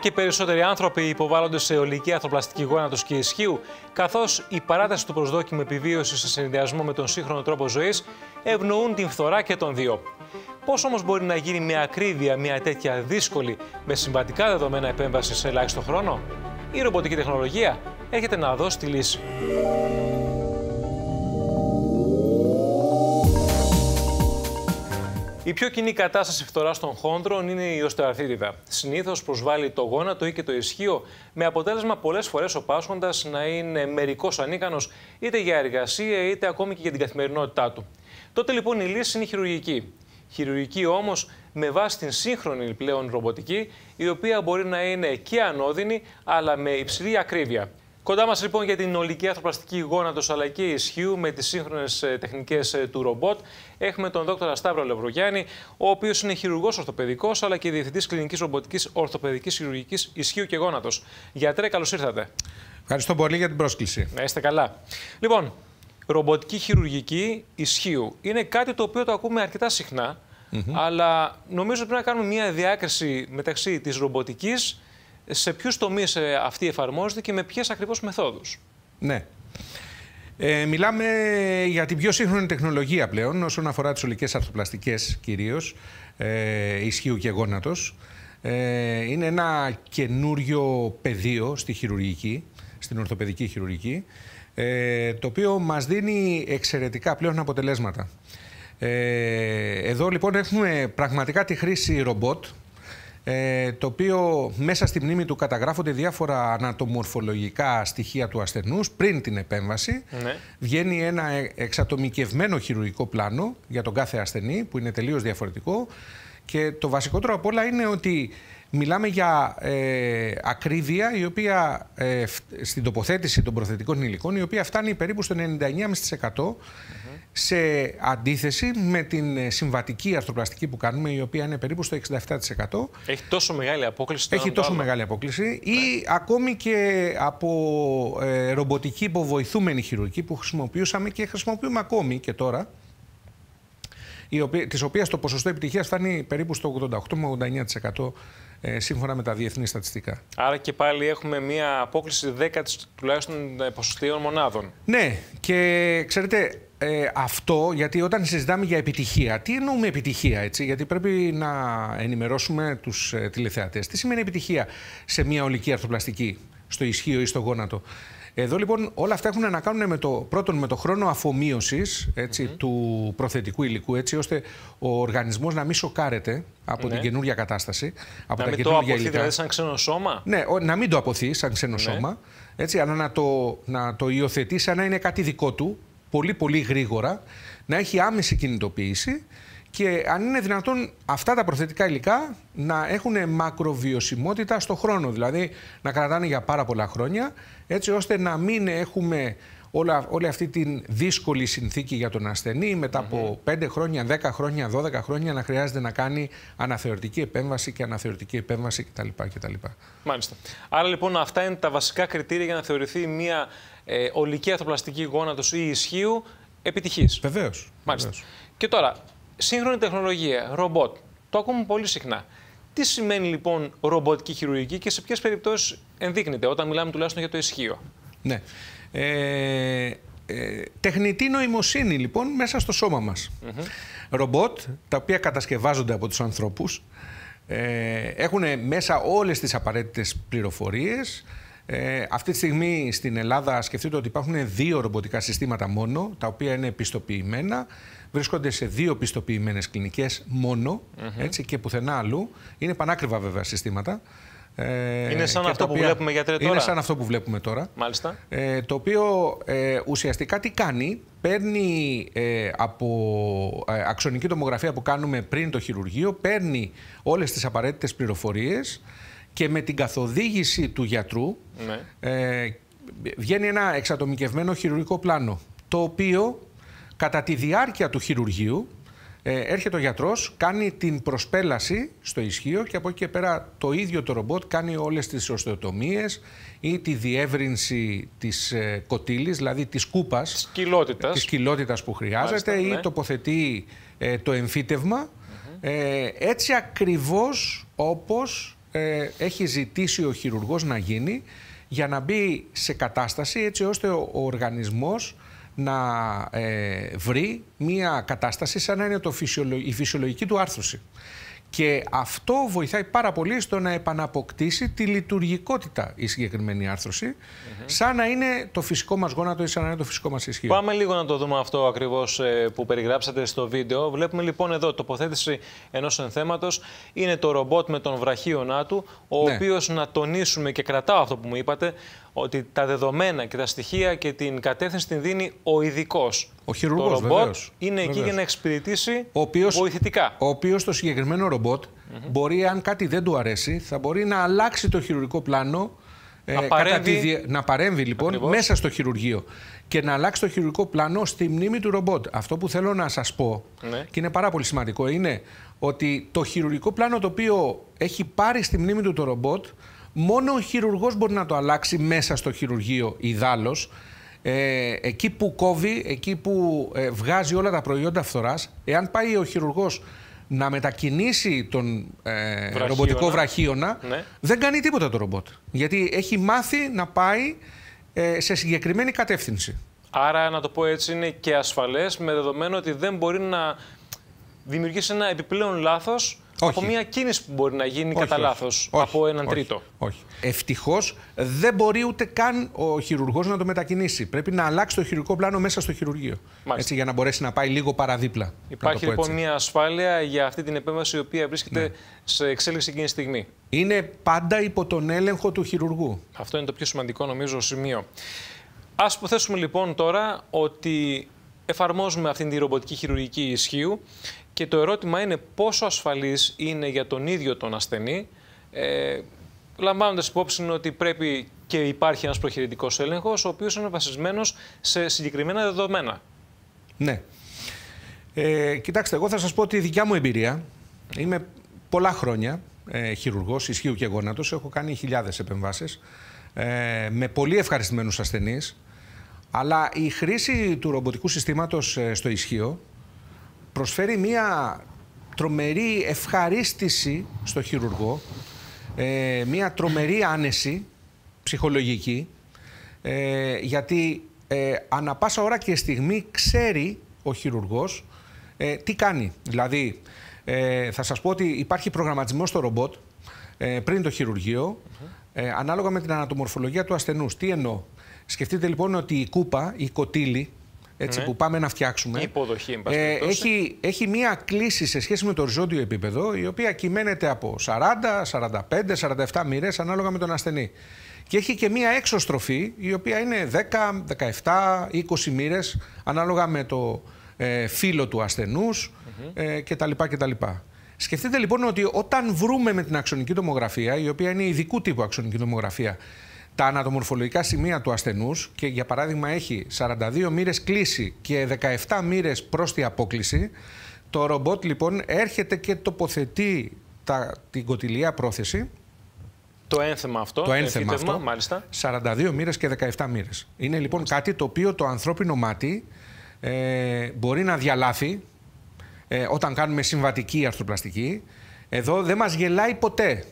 Όλο ένα και περισσότεροι άνθρωποι υποβάλλονται σε ολική αρθροπλαστική γόνατος και ισχύου, καθώς η παράταση του προσδόκιμου επιβίωσης σε συνδυασμό με τον σύγχρονο τρόπο ζωής ευνοούν την φθορά και τον δύο. Πώς όμως μπορεί να γίνει με ακρίβεια μια τέτοια δύσκολη, με συμβατικά δεδομένα επέμβαση σε ελάχιστο χρόνο, η ρομποτική τεχνολογία έρχεται να δώσει τη λύση. Η πιο κοινή κατάσταση φθοράς των χόντρων είναι η οστεοαρθρίτιδα. Συνήθως προσβάλλει το γόνατο ή και το ισχύο, με αποτέλεσμα πολλές φορές ο πάσχοντας να είναι μερικώ ανίκανος είτε για εργασία είτε ακόμη και για την καθημερινότητά του. Τότε λοιπόν η λύση είναι η χειρουργική. Χειρουργική όμως με βάση την σύγχρονη πλέον ρομποτική, η οποία μπορεί να είναι και ανώδυνη αλλά με υψηλή ακρίβεια. Κοντά μας λοιπόν για την ολική αρθροπλαστική γόνατος αλλά και ισχύου με τις σύγχρονες τεχνικές του ρομπότ έχουμε τον Δ. Σταύρο Λευρογιάννη, ο οποίος είναι χειρουργός ορθοπαιδικός αλλά και διευθυντής κλινικής ρομποτικής ορθοπαιδικής χειρουργικής ισχύου και γόνατος. Γιατρέ, καλώς ήρθατε. Ευχαριστώ πολύ για την πρόσκληση. Να είστε καλά. Λοιπόν, ρομποτική χειρουργική ισχύου είναι κάτι το οποίο το ακούμε αρκετά συχνά, αλλά νομίζω πρέπει να κάνουμε μια διάκριση μεταξύ της ρομποτικής σε ποιους τομείς ε, αυτή εφαρμόζεται και με ποιες ακριβώς μεθόδους. Ναι. Ε, μιλάμε για την πιο σύγχρονη τεχνολογία πλέον όσον αφορά τις ολικές αρθροπλαστικές κυρίως, ε, ισχύου και γόνατος. Ε, είναι ένα καινούριο πεδίο στη χειρουργική, στην ορθοπαιδική χειρουργική, ε, το οποίο μας δίνει εξαιρετικά πλέον αποτελέσματα. Ε, εδώ λοιπόν έχουμε πραγματικά τη χρήση ρομπότ, ε, το οποίο μέσα στη μνήμη του καταγράφονται διάφορα ανατομορφολογικά στοιχεία του ασθενούς πριν την επέμβαση. Ναι. Βγαίνει ένα εξατομικευμένο χειρουργικό πλάνο για τον κάθε ασθενή που είναι τελείως διαφορετικό και το βασικότερο από όλα είναι ότι μιλάμε για ε, ακρίβεια η οποία ε, στην τοποθέτηση των προθετικών υλικών η οποία φτάνει περίπου στο 99,5% σε αντίθεση με την ε, συμβατική αρθροπλαστική που κάνουμε, η οποία είναι περίπου στο 67%. Έχει τόσο μεγάλη απόκληση. Έχει τόσο μεγάλη απόκληση. Ή ναι. ακόμη και από ε, ρομποτική υποβοηθούμενη χειρουργική που χρησιμοποιούσαμε και χρησιμοποιούμε ακόμη και τώρα, της οποίας το ποσοστό επιτυχίας φτάνει περίπου στο 88 με 89% ε, σύμφωνα με τα διεθνή στατιστικά. Άρα και πάλι έχουμε μία απόκληση 10 τουλάχιστον ε, ποσοστιαίων μονάδων. Ναι, και ξέρετε, ε, αυτό, γιατί όταν συζητάμε για επιτυχία, τι εννοούμε επιτυχία, έτσι, γιατί πρέπει να ενημερώσουμε τους ε, τηλεθεατές. Τι σημαίνει επιτυχία σε μια ολική αρθροπλαστική, στο ισχύο ή στο γόνατο; Εδώ λοιπόν όλα αυτά έχουν να κάνουν με το, πρώτον με το χρόνο αφομοίωσης του προθετικού υλικού, έτσι ώστε ο οργανισμός να μην σοκάρεται από την ναι. καινούργια κατάσταση. Από να μην το αποθεί δηλαδή σαν ξένο σώμα; Ναι, να μην το αποθεί σαν ξένο ναι. σώμα, έτσι, αλλά να το, να το υιοθετεί σαν να είναι κάτι δικό του, πολύ πολύ γρήγορα, να έχει άμεση κινητοποίηση και αν είναι δυνατόν αυτά τα προθετικά υλικά να έχουν μακροβιωσιμότητα στο χρόνο, δηλαδή να κρατάνε για πάρα πολλά χρόνια, έτσι ώστε να μην έχουμε όλα, όλη αυτή τη δύσκολη συνθήκη για τον ασθενή μετά από 5 χρόνια, 10 χρόνια, 12 χρόνια να χρειάζεται να κάνει αναθεωρητική επέμβαση και αναθεωρητική επέμβαση κτλ. κτλ. Μάλιστα. Άρα λοιπόν αυτά είναι τα βασικά κριτήρια για να θεωρηθεί μια ε, ολική αρθροπλαστική γόνατος ή ισχύου επιτυχής. Βεβαίως. Μάλιστα. Και τώρα, σύγχρονη τεχνολογία, ρομπότ, το ακούμε πολύ συχνά. Τι σημαίνει λοιπόν ρομποτική χειρουργική και σε ποιες περιπτώσεις ενδείκνεται όταν μιλάμε τουλάχιστον για το ισχύο; Ναι. Ε, ε, τεχνητή νοημοσύνη λοιπόν μέσα στο σώμα μας. Ρομπότ τα οποία κατασκευάζονται από τους ανθρώπους ε, έχουν μέσα όλες τις απαραίτητες πληροφορίες ε, αυτή τη στιγμή στην Ελλάδα σκεφτείτε ότι υπάρχουν δύο ρομποτικά συστήματα μόνο, τα οποία είναι πιστοποιημένα. Βρίσκονται σε δύο πιστοποιημένες κλινικές μόνο έτσι, και πουθενά αλλού. Είναι πανάκριβα βέβαια συστήματα. Ε, είναι σαν αυτό που βλέπουμε γιατρέ τώρα. Είναι σαν αυτό που βλέπουμε τώρα. Μάλιστα. Ε, το οποίο ε, ουσιαστικά τι κάνει, παίρνει ε, από ε, αξονική τομογραφία που κάνουμε πριν το χειρουργείο, παίρνει όλες τις απαραίτητες πληροφορίες και με την καθοδήγηση του γιατρού ναι. ε, βγαίνει ένα εξατομικευμένο χειρουργικό πλάνο, το οποίο κατά τη διάρκεια του χειρουργείου ε, έρχεται ο γιατρός, κάνει την προσπέλαση στο ισχύο και από εκεί και πέρα το ίδιο το ρομπότ κάνει όλες τις οστεοτομίες ή τη διεύρυνση της ε, κοτήλης, δηλαδή της κούπας, της κοιλότητας, της κοιλότητας που χρειάζεται ή ναι. τοποθετεί ε, το εμφύτευμα. Ε, έτσι ακριβώς όπως ε, έχει ζητήσει ο χειρουργός να γίνει για να μπει σε κατάσταση έτσι ώστε ο, ο οργανισμός να ε, βρει μία κατάσταση σαν να είναι το η φυσιολογική του άρθρωση. Και αυτό βοηθάει πάρα πολύ στο να επαναποκτήσει τη λειτουργικότητα η συγκεκριμένη άρθρωση, σαν να είναι το φυσικό μας γόνατο ή σαν να είναι το φυσικό μας ισχύο. Πάμε λίγο να το δούμε αυτό ακριβώς ε, που περιγράψατε στο βίντεο. Βλέπουμε λοιπόν εδώ τοποθέτηση ενός ενθέματος. Είναι το ρομπότ με τον βραχίωνά του, ο ναι. οποίος να τονίσουμε και κρατάω αυτό που μου είπατε, ότι τα δεδομένα και τα στοιχεία και την κατεύθυνση την δίνει ο ειδικός. Ο χειρουργός. Το ρομπότ είναι εκεί για να εξυπηρετήσει ο οποίος, βοηθητικά. Ο οποίος το συγκεκριμένο ρομπότ μπορεί, αν κάτι δεν του αρέσει, θα μπορεί να αλλάξει το χειρουργικό πλάνο. Ε, να, παρέμβει. να παρέμβει λοιπόν μέσα στο χειρουργείο και να αλλάξει το χειρουργικό πλάνο στη μνήμη του ρομπότ. Αυτό που θέλω να σας πω ναι. και είναι πάρα πολύ σημαντικό είναι ότι το χειρουργικό πλάνο το οποίο έχει πάρει στη μνήμη του το ρομπότ Μόνο ο χειρουργός μπορεί να το αλλάξει μέσα στο χειρουργείο ιδάλως. Ε, εκεί που κόβει, εκεί που ε, βγάζει όλα τα προϊόντα φθοράς, εάν πάει ο χειρουργός να μετακινήσει τον ε, ρομποτικό βραχίωνα, ναι. δεν κάνει τίποτα το ρομπότ. Γιατί έχει μάθει να πάει ε, σε συγκεκριμένη κατεύθυνση. Άρα, να το πω έτσι, είναι και ασφαλές με δεδομένο ότι δεν μπορεί να δημιουργήσει ένα επιπλέον λάθος όχι. από μια κίνηση που μπορεί να γίνει κατά λάθος από έναν τρίτο. Όχι. Ευτυχώς δεν μπορεί ούτε καν ο χειρουργός να το μετακινήσει. Πρέπει να αλλάξει το χειρουργικό πλάνο μέσα στο χειρουργείο. Έτσι, για να μπορέσει να πάει λίγο παραδίπλα. Υπάρχει λοιπόν μια ασφάλεια για αυτή την επέμβαση η οποία βρίσκεται ναι. σε εξέλιξη εκείνη τη στιγμή. Είναι πάντα υπό τον έλεγχο του χειρουργού. Αυτό είναι το πιο σημαντικό νομίζω σημείο. Α υποθέσουμε λοιπόν τώρα ότι εφαρμόζουμε αυτήν τη ρομποτική χειρουργική ισχύου και το ερώτημα είναι πόσο ασφαλής είναι για τον ίδιο τον ασθενή, ε, λαμβάνοντας υπόψη ότι πρέπει και υπάρχει ένας προχειρητικός έλεγχος, ο οποίος είναι βασισμένος σε συγκεκριμένα δεδομένα. Ναι. Ε, κοιτάξτε, εγώ θα σας πω τη δικιά μου εμπειρία. Είμαι πολλά χρόνια ε, χειρουργός, ισχύου και γόνατος. Έχω κάνει χιλιάδες επεμβάσεις ε, με πολύ ευχαριστημένους ασθενείς. Αλλά η χρήση του ρομποτικού συστήματος ε, στο ισχύο προσφέρει μία τρομερή ευχαρίστηση στο χειρουργό, ε, μία τρομερή άνεση ψυχολογική, ε, γιατί ε, ανα πάσα ώρα και στιγμή ξέρει ο χειρουργός ε, τι κάνει. Δηλαδή, ε, θα σας πω ότι υπάρχει προγραμματισμός στο ρομπότ πριν το χειρουργείο, ανάλογα με την ανατομορφολογία του ασθενούς. Τι εννοώ. Σκεφτείτε λοιπόν ότι η κούπα, η κοτήλη, έτσι, ναι. που πάμε να φτιάξουμε. Η υποδοχή, εν ε, έχει, έχει μία κλίση σε σχέση με το οριζόντιο επίπεδο, η οποία κυμαίνεται από 40, 45, 47 μοίρες ανάλογα με τον ασθενή. Και έχει και μία έξω στροφή, η οποία είναι 10, 17, 20 μοίρες, ανάλογα με το ε, φύλλο του ασθενούς mm ε, κτλ. κτλ. Σκεφτείτε λοιπόν ότι όταν βρούμε με την αξονική τομογραφία, η οποία είναι ειδικού τύπου αξονική τομογραφία, τα ανατομορφολογικά σημεία του ασθενούς και για παράδειγμα έχει 42 μοίρες κλίση και 17 μοίρες πρόσθετη απόκληση, το ρομπότ λοιπόν έρχεται και τοποθετεί τα, την κοτιλιά πρόθεση. Το ένθεμα αυτό, το ένθεμα αυτό, μάλιστα. 42 μοίρες και 17 μοίρες. Είναι λοιπόν κάτι το οποίο το ανθρώπινο μάτι ε, μπορεί να διαλάθει ε, όταν κάνουμε συμβατική αρθροπλαστική. Εδώ δεν μας γελάει ποτέ.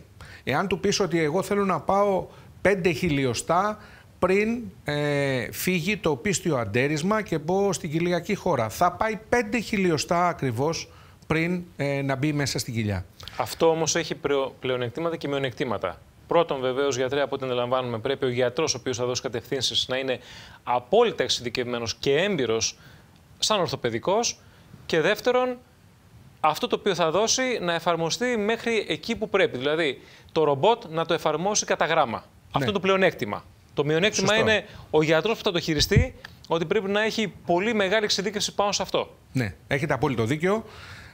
Εάν του πεις ότι εγώ θέλω να πάω 5 χιλιοστά πριν ε, φύγει το πίστιο αντέρισμα και μπω στην κοιλιακή χώρα. Θα πάει 5 χιλιοστά ακριβώς πριν ε, να μπει μέσα στην κοιλιά. Αυτό όμως έχει πλεονεκτήματα και μειονεκτήματα. Πρώτον, βεβαίως, γιατρέ, από ό,τι αντιλαμβάνουμε, πρέπει ο γιατρός, ο οποίος θα δώσει κατευθύνσεις, να είναι απόλυτα εξειδικευμένος και έμπειρος σαν ορθοπαιδικός. Και δεύτερον, αυτό το οποίο θα δώσει να εφαρμοστεί μέχρι εκεί που πρέπει. Δηλαδή, το ρομπότ να το εφαρμόσει κατά γράμμα. Αυτό είναι το πλεονέκτημα. Το μειονέκτημα είναι ο γιατρός που θα το χειριστεί ότι πρέπει να έχει πολύ μεγάλη εξειδίκευση πάνω σε αυτό. Ναι, έχετε απόλυτο δίκιο.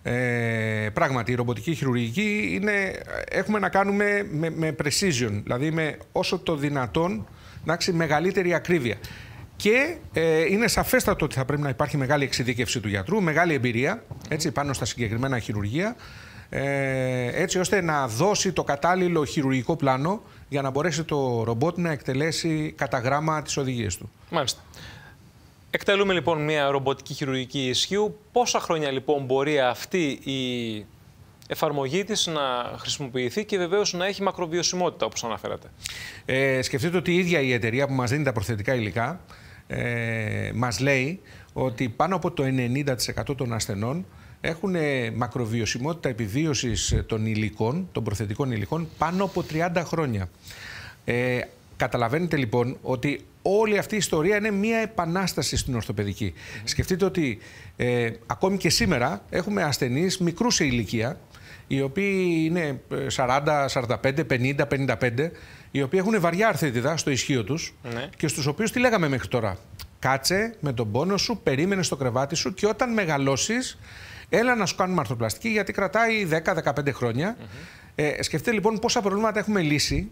Ε, πράγματι, η ρομποτική χειρουργική είναι, έχουμε να κάνουμε με, με precision, δηλαδή με όσο το δυνατόν να έχει μεγαλύτερη ακρίβεια. Και ε, είναι σαφέστατο ότι θα πρέπει να υπάρχει μεγάλη εξειδίκευση του γιατρού, μεγάλη εμπειρία έτσι, πάνω στα συγκεκριμένα χειρουργία, ε, έτσι ώστε να δώσει το κατάλληλο χειρουργικό πλάνο για να μπορέσει το ρομπότ να εκτελέσει κατά γράμμα τις οδηγίες του. Μάλιστα. Εκτελούμε λοιπόν μια ρομποτική χειρουργική ισχύου. Πόσα χρόνια λοιπόν μπορεί αυτή η εφαρμογή της να χρησιμοποιηθεί και βεβαίως να έχει μακροβιωσιμότητα όπως αναφέρατε; Ε, σκεφτείτε ότι η ίδια η εταιρεία που μας δίνει τα προθετικά υλικά ε, μας λέει ότι πάνω από το 90% των ασθενών έχουν μακροβιωσιμότητα επιβίωσης των υλικών, των προθετικών υλικών, πάνω από 30 χρόνια. Ε, καταλαβαίνετε λοιπόν ότι όλη αυτή η ιστορία είναι μια επανάσταση στην ορθοπαιδική. Σκεφτείτε ότι ε, ακόμη και σήμερα έχουμε ασθενείς μικρούς σε ηλικία, οι οποίοι είναι 40, 45, 50, 55, οι οποίοι έχουν βαριά αρθρίτιδα στο ισχύο τους ναι. και στους οποίους τι λέγαμε μέχρι τώρα; Κάτσε με τον πόνο σου, περίμενε στο κρεβάτι σου και όταν μεγαλώσεις έλα να σου κάνουμε αρθροπλαστική γιατί κρατάει 10-15 χρόνια. ε, σκεφτείτε λοιπόν πόσα προβλήματα έχουμε λύσει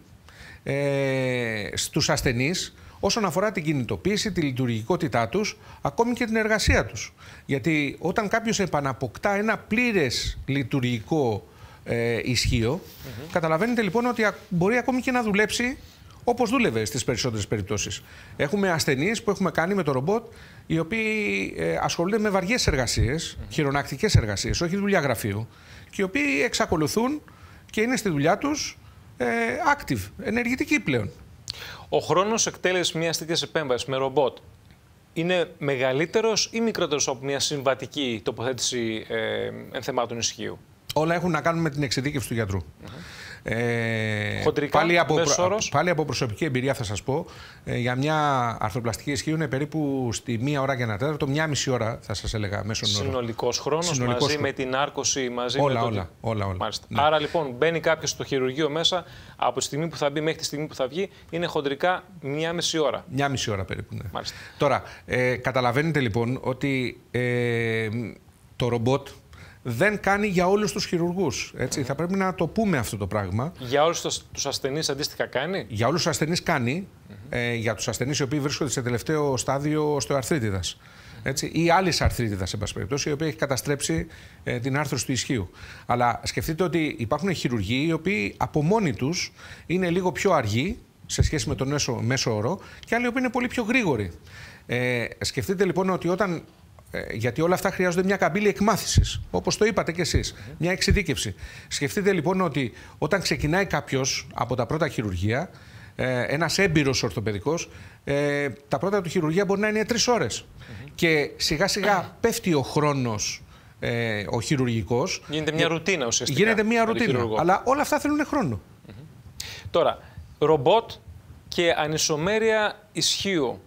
ε, στους ασθενείς όσον αφορά την κινητοποίηση, τη λειτουργικότητά τους, ακόμη και την εργασία τους. Γιατί όταν κάποιος επαναποκτά ένα πλήρες λειτουργικό ε, ισχύο, καταλαβαίνετε λοιπόν ότι μπορεί ακόμη και να δουλέψει όπως δούλευε στις περισσότερες περιπτώσεις. Έχουμε ασθενείς που έχουμε κάνει με το ρομπότ, οι οποίοι ε, ασχολούνται με βαριές εργασίες, mm -hmm. χειρονακτικές εργασίες, όχι δουλειά γραφείου, και οι οποίοι εξακολουθούν και είναι στη δουλειά τους ε, active, ενεργητικοί πλέον. Ο χρόνος εκτέλεσης μιας τέτοιας επέμβασης με ρομπότ είναι μεγαλύτερος ή μικρότερος από μια συμβατική τοποθέτηση ε, ενθεμάτων ισχύου; Όλα έχουν να κάνουν με την εξειδίκευση του γιατρού. Ε, Χοντρικά, πάλι, από, πάλι από προσωπική εμπειρία θα σας πω, ε, για μια αρθροπλαστική ισχύου είναι περίπου στη μία ώρα και ένα τέταρτο, μία μισή ώρα θα σας έλεγα μέσω όρο. Συνολικός χρόνος μαζί με την άρκωση, μαζί όλα, με όλα, όλα, όλα. Ναι. Άρα λοιπόν μπαίνει κάποιος στο χειρουργείο μέσα, από τη στιγμή που θα μπει μέχρι τη στιγμή που θα βγει, είναι χοντρικά μία μισή ώρα. Μία μισή ώρα περίπου, ναι. Τώρα, ε, καταλαβαίνετε λοιπόν ότι ε, το ρομπότ δεν κάνει για όλους τους χειρουργούς. Θα πρέπει να το πούμε αυτό το πράγμα. Για όλους τους ασθενείς αντίστοιχα κάνει; Για όλους τους ασθενείς κάνει. ε, για τους ασθενείς οι οποίοι βρίσκονται σε τελευταίο στάδιο οστεοαρθρίτιδας. Έτσι, ή άλλης αρθρίτιδας, σε πάση περιπτώσει, η οποία έχει καταστρέψει ε, την άρθρωση του ισχύου. Αλλά σκεφτείτε ότι υπάρχουν χειρουργοί οι οποίοι από μόνοι τους είναι λίγο πιο αργοί σε σχέση με τον μέσο, μέσο όρο και άλλοι οι οποίοι είναι πολύ πιο γρήγοροι. Ε, σκεφτείτε λοιπόν ότι όταν ε, γιατί όλα αυτά χρειάζονται μια καμπύλη εκμάθησης. Όπως το είπατε κι εσείς. Μια εξειδίκευση. Σκεφτείτε λοιπόν ότι όταν ξεκινάει κάποιος από τα πρώτα χειρουργία, ε, ένας έμπειρος ορθοπαιδικός, ε, τα πρώτα του χειρουργία μπορεί να είναι τρεις ώρες. Και σιγά σιγά πέφτει ο χρόνος ο χειρουργικός. Γίνεται μια ρουτίνα ουσιαστικά. Γίνεται μια ρουτίνα. Αλλά όλα αυτά θέλουν χρόνο. Τώρα, ρομπότ και ανισομέρεια ισχύου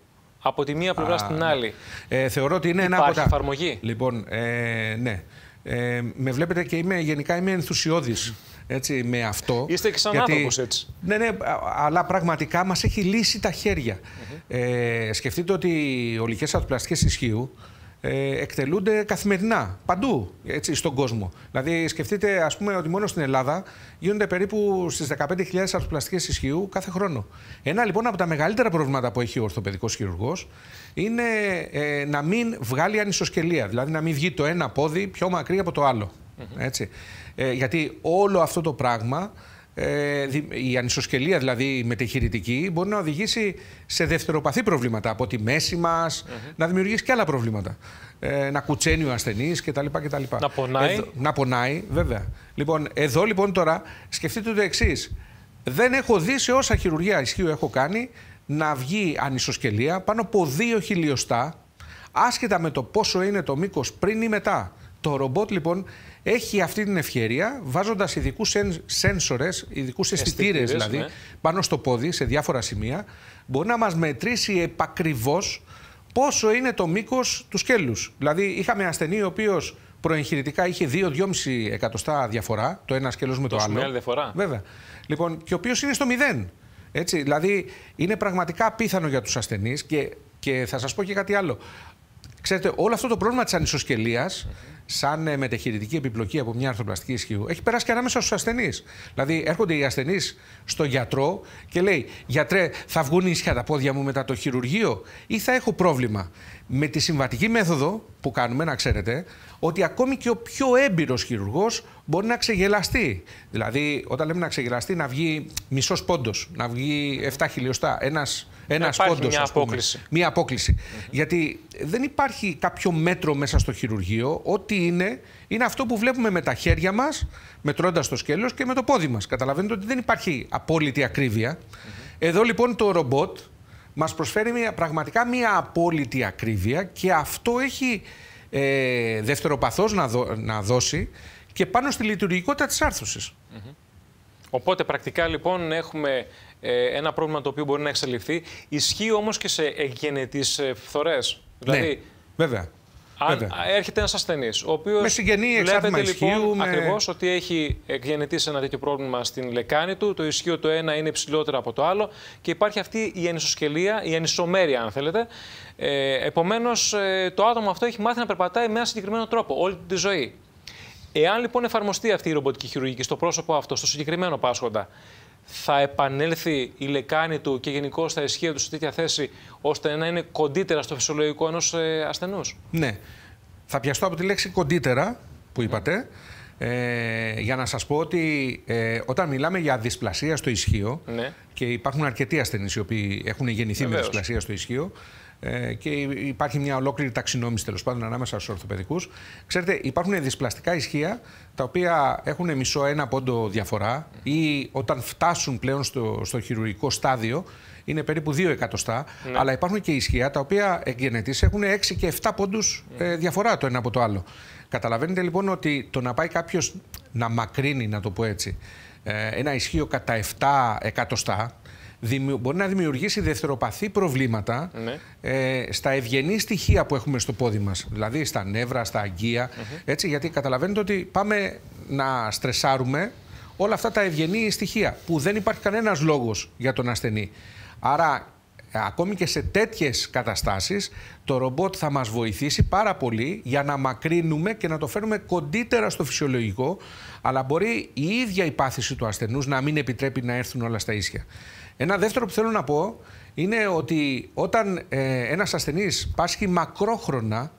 από τη μία πλευρά στην άλλη. Ε, θεωρώ ότι είναι Υπάρχει ένα από τα. εφαρμογή. Λοιπόν, ε, ναι. Ε, με βλέπετε και είμαι, γενικά είμαι ενθουσιώδης έτσι, με αυτό. Είστε και σαν γιατί, άνθρωπος έτσι. Ναι, ναι, αλλά πραγματικά μας έχει λύσει τα χέρια. ε, σκεφτείτε ότι οι ολικές αυτοπλαστικές ισχύου ε, εκτελούνται καθημερινά, παντού έτσι, στον κόσμο. Δηλαδή, σκεφτείτε, ας πούμε, ότι μόνο στην Ελλάδα γίνονται περίπου στις 15.000 αρθροπλαστικές ισχύου κάθε χρόνο. Ένα λοιπόν από τα μεγαλύτερα προβλήματα που έχει ο ορθοπαιδικός χειρουργός είναι ε, να μην βγάλει ανισοσκελία, δηλαδή να μην βγει το ένα πόδι πιο μακρύ από το άλλο. Έτσι. Ε, γιατί όλο αυτό το πράγμα ε, η ανισοσκελία δηλαδή η μετεχειρητική μπορεί να οδηγήσει σε δευτεροπαθή προβλήματα από τη μέση μας, να δημιουργήσει και άλλα προβλήματα. Ε, να κουτσένει ο ασθενής κτλ. κτλ. Να πονάει. να πονάει, βέβαια. Λοιπόν, εδώ λοιπόν τώρα σκεφτείτε το εξής. Δεν έχω δει σε όσα χειρουργία ισχύου έχω κάνει να βγει ανισοσκελία πάνω από δύο χιλιοστά άσχετα με το πόσο είναι το μήκος πριν ή μετά. Το ρομπότ λοιπόν έχει αυτή την ευκαιρία βάζοντας ειδικούς σένσορες, ειδικούς αισθητήρες δηλαδή, ναι. πάνω στο πόδι σε διάφορα σημεία, μπορεί να μας μετρήσει επακριβώς πόσο είναι το μήκος του σκέλους. Δηλαδή, είχαμε ασθενή ο οποίος προεγχειρητικά είχε 2-2,5 εκατοστά διαφορά, το ένα σκέλος με το άλλο. Μεγάλη διαφορά. Βέβαια. Λοιπόν, και ο οποίος είναι στο 0. Έτσι, δηλαδή, είναι πραγματικά απίθανο για τους ασθενείς και, και θα σας πω και κάτι άλλο. Ξέρετε, όλο αυτό το πρόβλημα της ανισοσκελίας σαν ε, μετεχειρητική επιπλοκή από μια αρθροπλαστική ισχύου, έχει περάσει και ανάμεσα στους ασθενείς. Δηλαδή, έρχονται οι ασθενείς στο γιατρό και λέει: Γιατρέ, θα βγουν ίσια τα πόδια μου μετά το χειρουργείο ή θα έχω πρόβλημα. με τη συμβατική μέθοδο που κάνουμε, να ξέρετε, ότι ακόμη και ο πιο έμπειρος χειρουργός μπορεί να ξεγελαστεί. Δηλαδή, όταν λέμε να ξεγελαστεί, να βγει μισός πόντος, να βγει 7 χιλιοστά, ένας, ένας πόντος, μια απόκληση. Μια απόκληση. Γιατί δεν υπάρχει κάποιο μέτρο μέσα στο χειρουργείο. Ό,τι είναι, είναι αυτό που βλέπουμε με τα χέρια μας, μετρώντας το σκέλος και με το πόδι μας. Καταλαβαίνετε ότι δεν υπάρχει απόλυτη ακρίβεια. Εδώ λοιπόν το ρομπότ μας προσφέρει μια, πραγματικά μια απόλυτη ακρίβεια και αυτό έχει ε, δευτεροπαθώς να, να δώσει και πάνω στη λειτουργικότητα της άρθρωσης. Οπότε πρακτικά λοιπόν έχουμε ε, ένα πρόβλημα το οποίο μπορεί να εξελιχθεί. Ισχύει όμως και σε εγγενετείς ε, φθορές. Ναι, δηλαδή, βέβαια. Αν έρχεται ένας ασθενής, ο οποίος. Μες συγγενή εξάρτημα λοιπόν, με... ακριβώς ότι έχει εκγεννητήσει ένα τέτοιο πρόβλημα στην λεκάνη του, το ισχύο το ένα είναι υψηλότερο από το άλλο και υπάρχει αυτή η ανισοσκελία, η ανισομέρεια, αν θέλετε. Ε, Επομένως, ε, το άτομο αυτό έχει μάθει να περπατάει με ένα συγκεκριμένο τρόπο όλη τη ζωή. Εάν λοιπόν εφαρμοστεί αυτή η ρομποτική χειρουργική στο πρόσωπο αυτό, στο συγκεκριμένο πάσχοντα, θα επανέλθει η λεκάνη του και γενικώ τα ισχύα του σε τέτοια θέση ώστε να είναι κοντύτερα στο φυσιολογικό ενός ε, ασθενούς; Ναι. Θα πιαστώ από τη λέξη κοντύτερα που είπατε. Ε, για να σας πω ότι ε, όταν μιλάμε για δυσπλασία στο ισχύο ναι. και υπάρχουν αρκετοί ασθενείς οι οποίοι έχουν γεννηθεί με δυσπλασία στο ισχύο ε, και υπάρχει μια ολόκληρη ταξινόμηση τέλος πάντων ανάμεσα στους ορθοπαιδικούς. Ξέρετε, υπάρχουν δυσπλαστικά ισχύα τα οποία έχουν μισό ένα πόντο διαφορά ή όταν φτάσουν πλέον στο, στο χειρουργικό στάδιο είναι περίπου 2 εκατοστά. Ναι. Αλλά υπάρχουν και ισχύα τα οποία εκγενετής έχουν 6 και 7 πόντους ε, διαφορά το ένα από το άλλο. Καταλαβαίνετε λοιπόν ότι το να πάει κάποιος να μακρύνει, να το πω έτσι, ε, ένα ισχύο κατά 7 εκατοστά, μπορεί να δημιουργήσει δευτεροπαθή προβλήματα ναι. ε, στα ευγενή στοιχεία που έχουμε στο πόδι μας. Δηλαδή στα νεύρα, στα αγκία. έτσι, γιατί καταλαβαίνετε ότι πάμε να στρεσάρουμε όλα αυτά τα ευγενή στοιχεία που δεν υπάρχει κανένας λόγος για τον ασθενή. Άρα ακόμη και σε τέτοιες καταστάσεις το ρομπότ θα μας βοηθήσει πάρα πολύ για να μακρύνουμε και να το φέρουμε κοντύτερα στο φυσιολογικό αλλά μπορεί η ίδια η πάθηση του ασθενούς να μην επιτρέπει να έρθουν όλα στα ίσια. Ένα δεύτερο που θέλω να πω είναι ότι όταν ε, ένας ασθενής πάσχει μακρόχρονα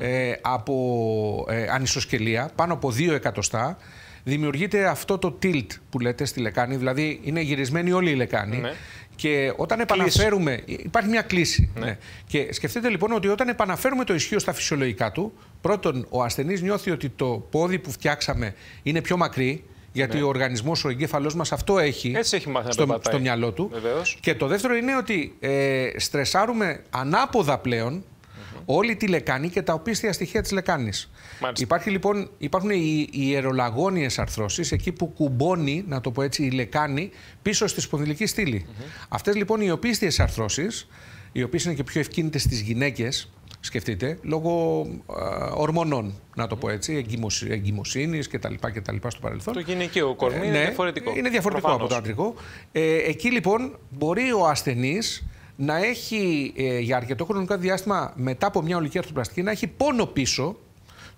ε, από ε, ανισοσκελία, πάνω από 2 εκατοστά, δημιουργείται αυτό το tilt που λέτε στη λεκάνη, δηλαδή είναι γυρισμένη όλη η λεκάνη. Ναι. Και όταν επαναφέρουμε. Υπάρχει μια κλίση. Ναι. ναι. Και σκεφτείτε λοιπόν ότι όταν επαναφέρουμε το ισχύο στα φυσιολογικά του, πρώτον, ο ασθενής νιώθει ότι το πόδι που φτιάξαμε είναι πιο μακρύ, γιατί ναι. ο οργανισμός, ο εγκέφαλός μας αυτό έχει, Έτσι έχει μάθει στο, στο μυαλό του. Βεβαίως. Και το δεύτερο είναι ότι ε, στρεσάρουμε ανάποδα πλέον όλη τη λεκάνη και τα οπίστια στοιχεία της λεκάνης. Υπάρχει λοιπόν, υπάρχουν οι, οι ιερολαγόνιες αρθρώσεις, εκεί που κουμπώνει, να το πω έτσι, η λεκάνη πίσω στη σπονδυλική στήλη. Mm Αυτές λοιπόν οι οπίστιες αρθρώσεις, οι οποίες είναι και πιο ευκίνητες στις γυναίκες, σκεφτείτε, λόγω ε, ορμονών, να το πω έτσι, εγκυμοσύνης κτλ. λοιπά στο παρελθόν. Το γυναικείο κορμί ε, είναι ναι, διαφορετικό. Είναι διαφορετικό από το αντρικό. Ε, εκεί λοιπόν μπορεί ο ασθενής να έχει ε, για αρκετό χρονικό διάστημα μετά από μια ολική αρθροπλαστική να έχει πόνο πίσω,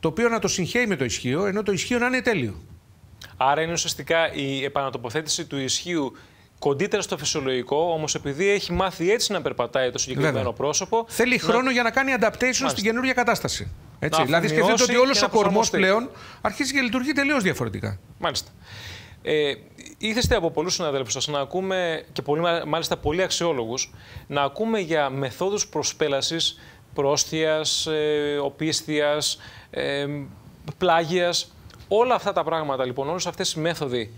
το οποίο να το συγχαίει με το ισχύο, ενώ το ισχύο να είναι τέλειο. Άρα είναι ουσιαστικά η επανατοποθέτηση του ισχύου κοντύτερα στο φυσιολογικό, όμως επειδή έχει μάθει έτσι να περπατάει το συγκεκριμένο Βέβαια. πρόσωπο. Θέλει χρόνο για να κάνει adaptation στην καινούργια κατάσταση. Έτσι. δηλαδή, σκεφτείτε ότι όλος ο κορμός πλέον αρχίζει και λειτουργεί τελείως διαφορετικά. Μάλιστα. Ε, ήθεστε από πολλούς συναδέλφους σας να ακούμε, και πολύ, μάλιστα πολύ αξιόλογους, να ακούμε για μεθόδους προσπέλασης πρόσθεια, ε, οπίστιας, ε, πλάγιας. Όλα αυτά τα πράγματα λοιπόν, όλες αυτές οι μέθοδοι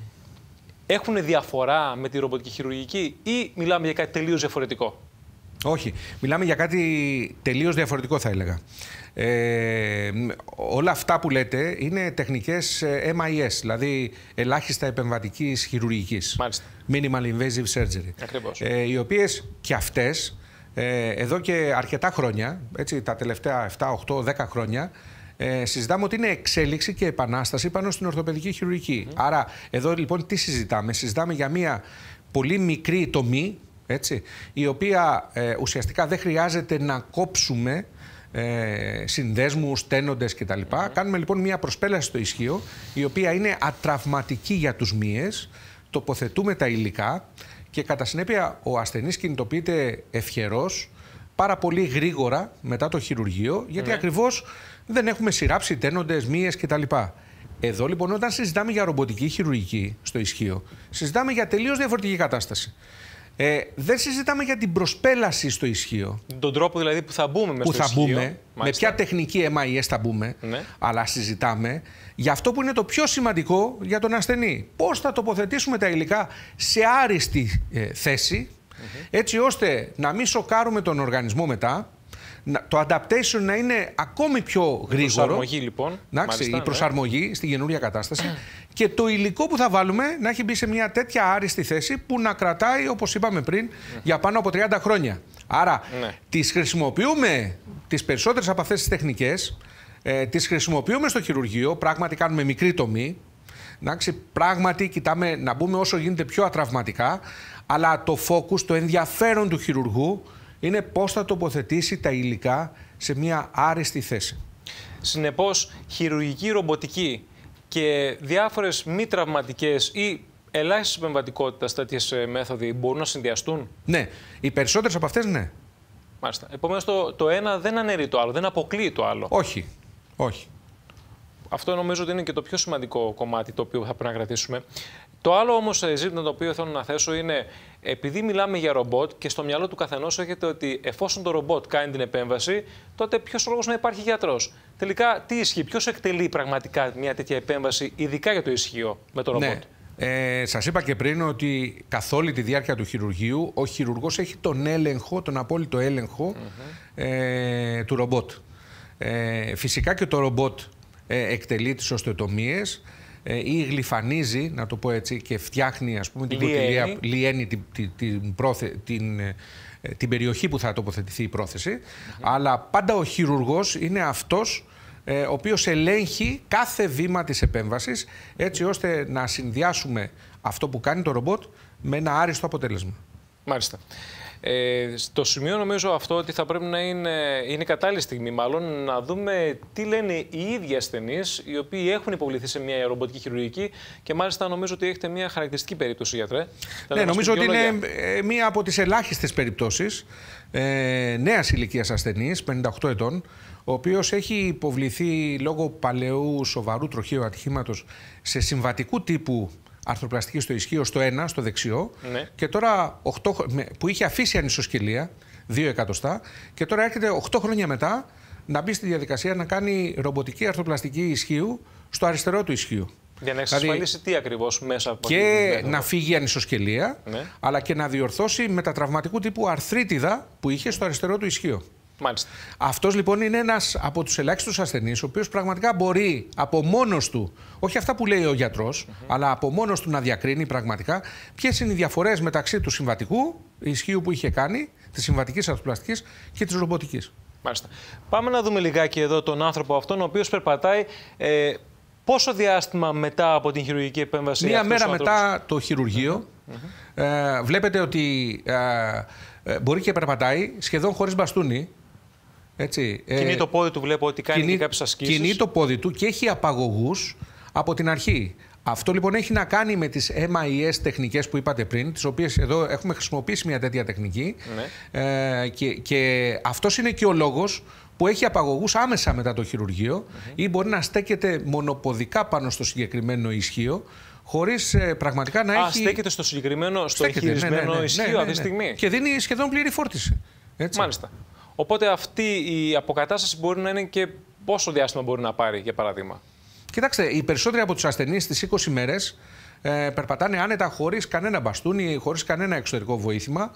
έχουν διαφορά με τη ρομποτική χειρουργική ή μιλάμε για κάτι τελείως διαφορετικό; Όχι. Μιλάμε για κάτι τελείως διαφορετικό θα έλεγα. Ε, όλα αυτά που λέτε είναι τεχνικές ε, MIS, δηλαδή ελάχιστα επεμβατικής χειρουργικής. Μάλιστα. Minimal Invasive Surgery. Ακριβώς. Ε, οι οποίες και αυτές ε, εδώ και αρκετά χρόνια, έτσι, τα τελευταία 7, 8, 10 χρόνια, ε, συζητάμε ότι είναι εξέλιξη και επανάσταση πάνω στην ορθοπαιδική χειρουργική. Άρα, εδώ λοιπόν τι συζητάμε; Συζητάμε για μια πολύ μικρή τομή, έτσι, η οποία ε, ουσιαστικά δεν χρειάζεται να κόψουμε ε, συνδέσμους, τένοντες κτλ. Κάνουμε λοιπόν μια προσπέλαση στο ισχύο, η οποία είναι ατραυματική για τους μύες, τοποθετούμε τα υλικά και κατά συνέπεια ο ασθενής κινητοποιείται ευχερός, πάρα πολύ γρήγορα μετά το χειρουργείο, γιατί ακριβώς δεν έχουμε σειράψει τένοντες, μύες κτλ. Εδώ λοιπόν, όταν συζητάμε για ρομποτική χειρουργική στο ισχύο, συζητάμε για τελείως διαφορετική κατάσταση. Ε, δεν συζητάμε για την προσπέλαση στο ισχύο. Τον τρόπο δηλαδή που θα μπούμε μέσα που στο θα ισχύο. μπούμε, με ποια τεχνική MIS θα μπούμε, Ναι. αλλά συζητάμε για αυτό που είναι το πιο σημαντικό για τον ασθενή. Πώς θα τοποθετήσουμε τα υλικά σε άριστη ε, θέση, έτσι ώστε να μην σοκάρουμε τον οργανισμό μετά, να- το adaptation να είναι ακόμη πιο γρήγορο. Προσαρμογή λοιπόν. Εντάξει, Μάλιστα, η ναι. προσαρμογή στην καινούργια κατάσταση και το υλικό που θα βάλουμε να έχει μπει σε μια τέτοια άριστη θέση που να κρατάει, όπως είπαμε πριν, για πάνω από 30 χρόνια. Άρα, Ναι. τις χρησιμοποιούμε τις περισσότερες από αυτές τις τεχνικές, ε, τις χρησιμοποιούμε στο χειρουργείο, πράγματι κάνουμε μικρή τομή, εντάξει, πράγματι κοιτάμε να μπούμε όσο γίνεται πιο ατραυματικά, αλλά το focus, το ενδιαφέρον του χειρουργού είναι πώς θα τοποθετήσει τα υλικά σε μια άριστη θέση. Συνεπώς, χειρουργική ρομποτική και διάφορες μη τραυματικές ή ελάχιστες επεμβατικότητας τέτοιες ε, μέθοδοι μπορούν να συνδυαστούν; Ναι, οι περισσότερες από αυτές ναι. Μάλιστα. Επομένως, το, το ένα δεν αναιρεί το άλλο, δεν αποκλείει το άλλο. Όχι. Όχι. Αυτό νομίζω ότι είναι και το πιο σημαντικό κομμάτι το οποίο θα πρέπει να κρατήσουμε. Το άλλο όμως ζήτημα το οποίο θέλω να θέσω είναι, επειδή μιλάμε για ρομπότ και στο μυαλό του καθενός έχετε ότι εφόσον το ρομπότ κάνει την επέμβαση, τότε ποιος λόγος να υπάρχει γιατρός; Τελικά, τι ισχύει, ποιος εκτελεί πραγματικά μια τέτοια επέμβαση, ειδικά για το ισχύο με το ρομπότ; Ναι. Ε, σας είπα και πριν ότι καθ' όλη τη διάρκεια του χειρουργείου ο χειρουργός έχει τον έλεγχο, τον απόλυτο έλεγχο, ε, του ρομπότ. Ε, φυσικά και το ρομπότ ε, εκτελεί τις οστεοτομίες ε, ή γλυφανίζει, να το πω έτσι, και φτιάχνει ας πούμε την Λιένει. κοτιλία, λιένει την, την, την, πρόθε- την, ε, την περιοχή που θα τοποθετηθεί η πρόθεση. Αλλά πάντα ο χειρουργός είναι αυτός ε, ο οποίος ελέγχει κάθε βήμα της επέμβασης έτσι ώστε να συνδυάσουμε αυτό που κάνει το ρομπότ με ένα άριστο αποτέλεσμα. Μάλιστα. Ε, στο σημείο νομίζω αυτό ότι θα πρέπει να είναι, είναι η κατάλληλη στιγμή μάλλον να δούμε τι λένε οι ίδιοι ασθενείς οι οποίοι έχουν υποβληθεί σε μια ρομποτική χειρουργική και μάλιστα νομίζω ότι έχετε μια χαρακτηριστική περίπτωση γιατρέ. Θέλω Ναι, να μας νομίζω πείτε ότι δύο είναι λόγια. ε, μία από τις ελάχιστες περιπτώσεις ε, νέας ηλικίας ασθενής, 58 ετών, ο οποίος έχει υποβληθεί λόγω παλαιού σοβαρού τροχαίου ατυχήματος σε συμβατικού τύπου αρθροπλαστική στο ισχύο στο ένα, στο δεξιό, Ναι. και τώρα 8, χ- με- που είχε αφήσει ανισοσκελία, 2 εκατοστά, και τώρα έρχεται 8 χρόνια μετά να μπει στη διαδικασία να κάνει ρομποτική αρθροπλαστική ισχύου στο αριστερό του ισχύου. Για να Δηλαδή, εξασφαλίσει τι ακριβώς μέσα από αυτή τη και μέθοδο. να φύγει η ανισοσκελία, Ναι. αλλά και να διορθώσει μετατραυματικού τύπου αρθρίτιδα που είχε στο αριστερό του ισχύο. Μάλιστα. Αυτός λοιπόν είναι ένας από τους ελάχιστους ασθενείς, ο οποίος πραγματικά μπορεί από μόνος του, όχι αυτά που λέει ο γιατρο αλλά από μόνος του να διακρίνει πραγματικά ποιες είναι οι διαφορές μεταξύ του συμβατικού ισχύου που είχε κάνει, της συμβατικής αρθροπλαστικής και της ρομποτικής. Μάλιστα. Πάμε να δούμε λιγάκι εδώ τον άνθρωπο αυτόν, ο οποίος περπατάει. Ε, πόσο διάστημα μετά από την χειρουργική επέμβαση. Μία αυτός μέρα ο άνθρωπος- μετά το χειρουργείο, ε, βλέπετε ότι ε, ε, μπορεί και περπατάει σχεδόν χωρίς μπαστούνι. Έτσι. Ε, Κινεί το πόδι του, βλέπω ότι κάνει κινεί- και κάποιες ασκήσεις. Κινεί το πόδι του και έχει απαγωγούς από την αρχή. Αυτό λοιπόν έχει να κάνει με τις MIS τεχνικές που είπατε πριν, τις οποίες εδώ έχουμε χρησιμοποιήσει μια τέτοια τεχνική. Ναι. Ε, και, και αυτός είναι και ο λόγος που έχει απαγωγούς άμεσα μετά το χειρουργείο ή μπορεί να στέκεται μονοποδικά πάνω στο συγκεκριμένο ισχύο χωρίς ε, πραγματικά να Α, έχει... στέκεται στο συγκεκριμένο, στο στέκεται, ναι, ναι, χειρισμένο ναι, ναι, ισχύο ναι, ναι, αυτή τη ναι. στιγμή. Και δίνει σχεδόν πλήρη φόρτιση. Έτσι. Μάλιστα. Οπότε αυτή η αποκατάσταση μπορεί να είναι και πόσο διάστημα μπορεί να πάρει, για παράδειγμα. Κοιτάξτε, οι περισσότεροι από τους ασθενείς στις 20 μέρες ε, περπατάνε άνετα χωρίς κανένα μπαστούνι, χωρίς κανένα εξωτερικό βοήθημα.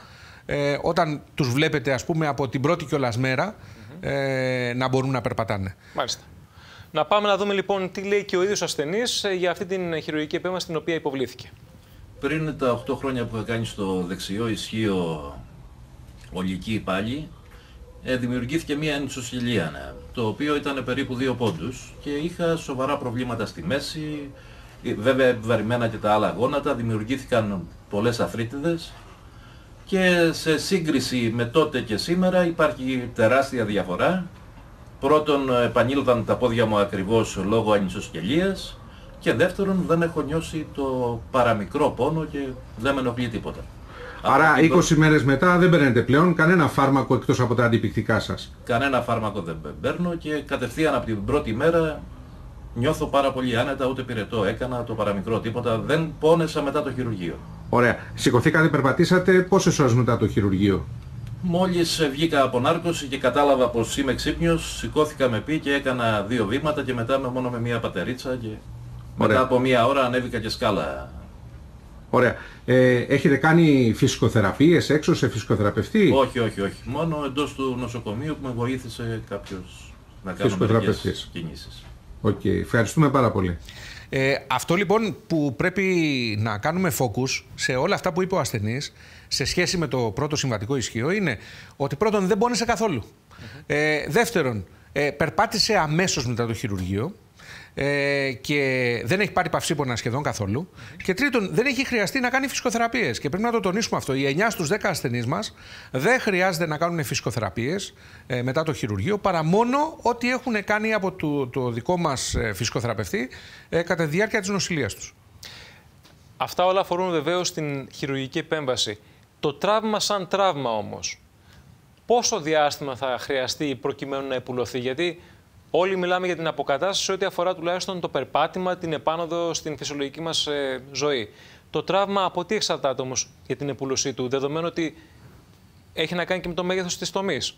Ε, όταν τους βλέπετε, ας πούμε, από την πρώτη κιόλας μέρα ε, να μπορούν να περπατάνε. Μάλιστα. Να πάμε να δούμε λοιπόν τι λέει και ο ίδιος ασθενής για αυτή την χειρουργική επέμβαση την οποία υποβλήθηκε. Πριν τα 8 χρόνια που είχα κάνει στο δεξιό ισχύο ολική πάλι, ε, δημιουργήθηκε μια ενισοσχελία, ναι, το οποίο ήταν περίπου 2 πόντους και είχα σοβαρά προβλήματα στη μέση, ε, βέβαια βαρημένα και τα άλλα γόνατα, δημιουργήθηκαν πολλές αφρίτιδες και σε σύγκριση με τότε και σήμερα υπάρχει τεράστια διαφορά. Πρώτον, επανήλθαν τα πόδια μου ακριβώς λόγω ανισοσκελίας και δεύτερον, δεν έχω νιώσει το παραμικρό πόνο και δεν με ενοχλεί τίποτα. Άρα 20 μέρες μετά δεν παίρνετε πλέον κανένα φάρμακο εκτός από τα αντιπικτικά σας. Κανένα φάρμακο δεν παίρνω και κατευθείαν από την πρώτη μέρα νιώθω πάρα πολύ άνετα, ούτε πυρετό έκανα, το παραμικρό τίποτα. Δεν πόνεσα μετά το χειρουργείο. Ωραία. Σηκωθήκατε, περπατήσατε πόσες ώρες μετά το χειρουργείο; Μόλις βγήκα από νάρκωση και κατάλαβα πως είμαι ξύπνιος, σηκώθηκα με πι και έκανα δύο βήματα και μετά με μόνο με μία πατερίτσα και μετά από μία ώρα ανέβηκα και σκάλα. Ωραία. Ε, έχετε κάνει φυσικοθεραπείες έξω σε φυσικοθεραπευτή; Όχι, όχι, όχι. Μόνο εντός του νοσοκομείου που με βοήθησε κάποιος να κάνω μερικές κινήσεις. OK. Okay. Ευχαριστούμε πάρα πολύ. Ε, αυτό λοιπόν που πρέπει να κάνουμε focus σε όλα αυτά που είπε ο ασθενής σε σχέση με το πρώτο συμβατικό ισχύο είναι ότι πρώτον δεν πόνεσε καθόλου. Ε, δεύτερον, ε, περπάτησε αμέσως μετά το χειρουργείο ε, και δεν έχει πάρει παυσίπονα σχεδόν καθόλου. Και τρίτον, δεν έχει χρειαστεί να κάνει φυσικοθεραπείες. Και πρέπει να το τονίσουμε αυτό. Οι 9 στους 10 ασθενείς μας δεν χρειάζεται να κάνουν φυσικοθεραπείες ε, μετά το χειρουργείο, παρά μόνο ό,τι έχουν κάνει από το, το δικό μας ε, φυσικοθεραπευτή ε, κατά τη διάρκεια της νοσηλείας τους. Αυτά όλα αφορούν βεβαίως την χειρουργική επέμβαση. Το τραύμα σαν τραύμα όμως, πόσο διάστημα θα χρειαστεί προκειμένου να επουλωθεί, γιατί όλοι μιλάμε για την αποκατάσταση ό,τι αφορά τουλάχιστον το περπάτημα, την επάνωδο στην φυσιολογική μας ε, ζωή. Το τραύμα από τι εξαρτάται όμως για την επουλωσή του, δεδομένου ότι έχει να κάνει και με το μέγεθος της τομής;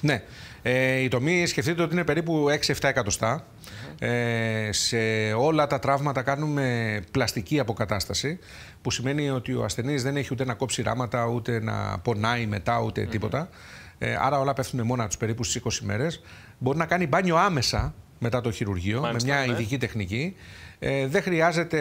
Ναι. Ε, η τομή σκεφτείτε ότι είναι περίπου 6-7 εκατοστά. Ε, σε όλα τα τραύματα κάνουμε πλαστική αποκατάσταση, που σημαίνει ότι ο ασθενής δεν έχει ούτε να κόψει ράματα, ούτε να πονάει μετά, ούτε τίποτα. Ε, άρα όλα πέφτουν μόνα τους περίπου στις 20 μέρες. Μπορεί να κάνει μπάνιο άμεσα μετά το χειρουργείο, με μια ναι. ειδική τεχνική. Ε, δεν χρειάζεται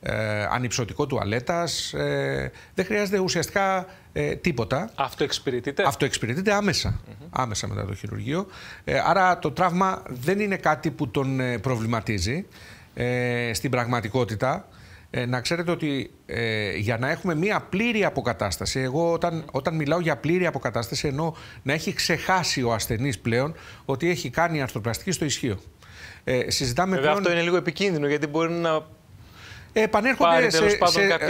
ε, ανυψωτικό τουαλέτας, ε, δεν χρειάζεται ουσιαστικά ε, τίποτα. Αυτοεξυπηρετείται. Αυτοεξυπηρετείται άμεσα, άμεσα μετά το χειρουργείο. Ε, άρα το τραύμα δεν είναι κάτι που τον ε, προβληματίζει. Ε, στην πραγματικότητα, να ξέρετε ότι για να έχουμε μία πλήρη αποκατάσταση, εγώ όταν, όταν μιλάω για πλήρη αποκατάσταση εννοώ να έχει ξεχάσει ο ασθενής πλέον ότι έχει κάνει αρθροπλαστική στο ισχύο. Ε, συζητάμε Βέβαια, πλέον... αυτό είναι λίγο επικίνδυνο γιατί μπορεί να επανέρχονται σε,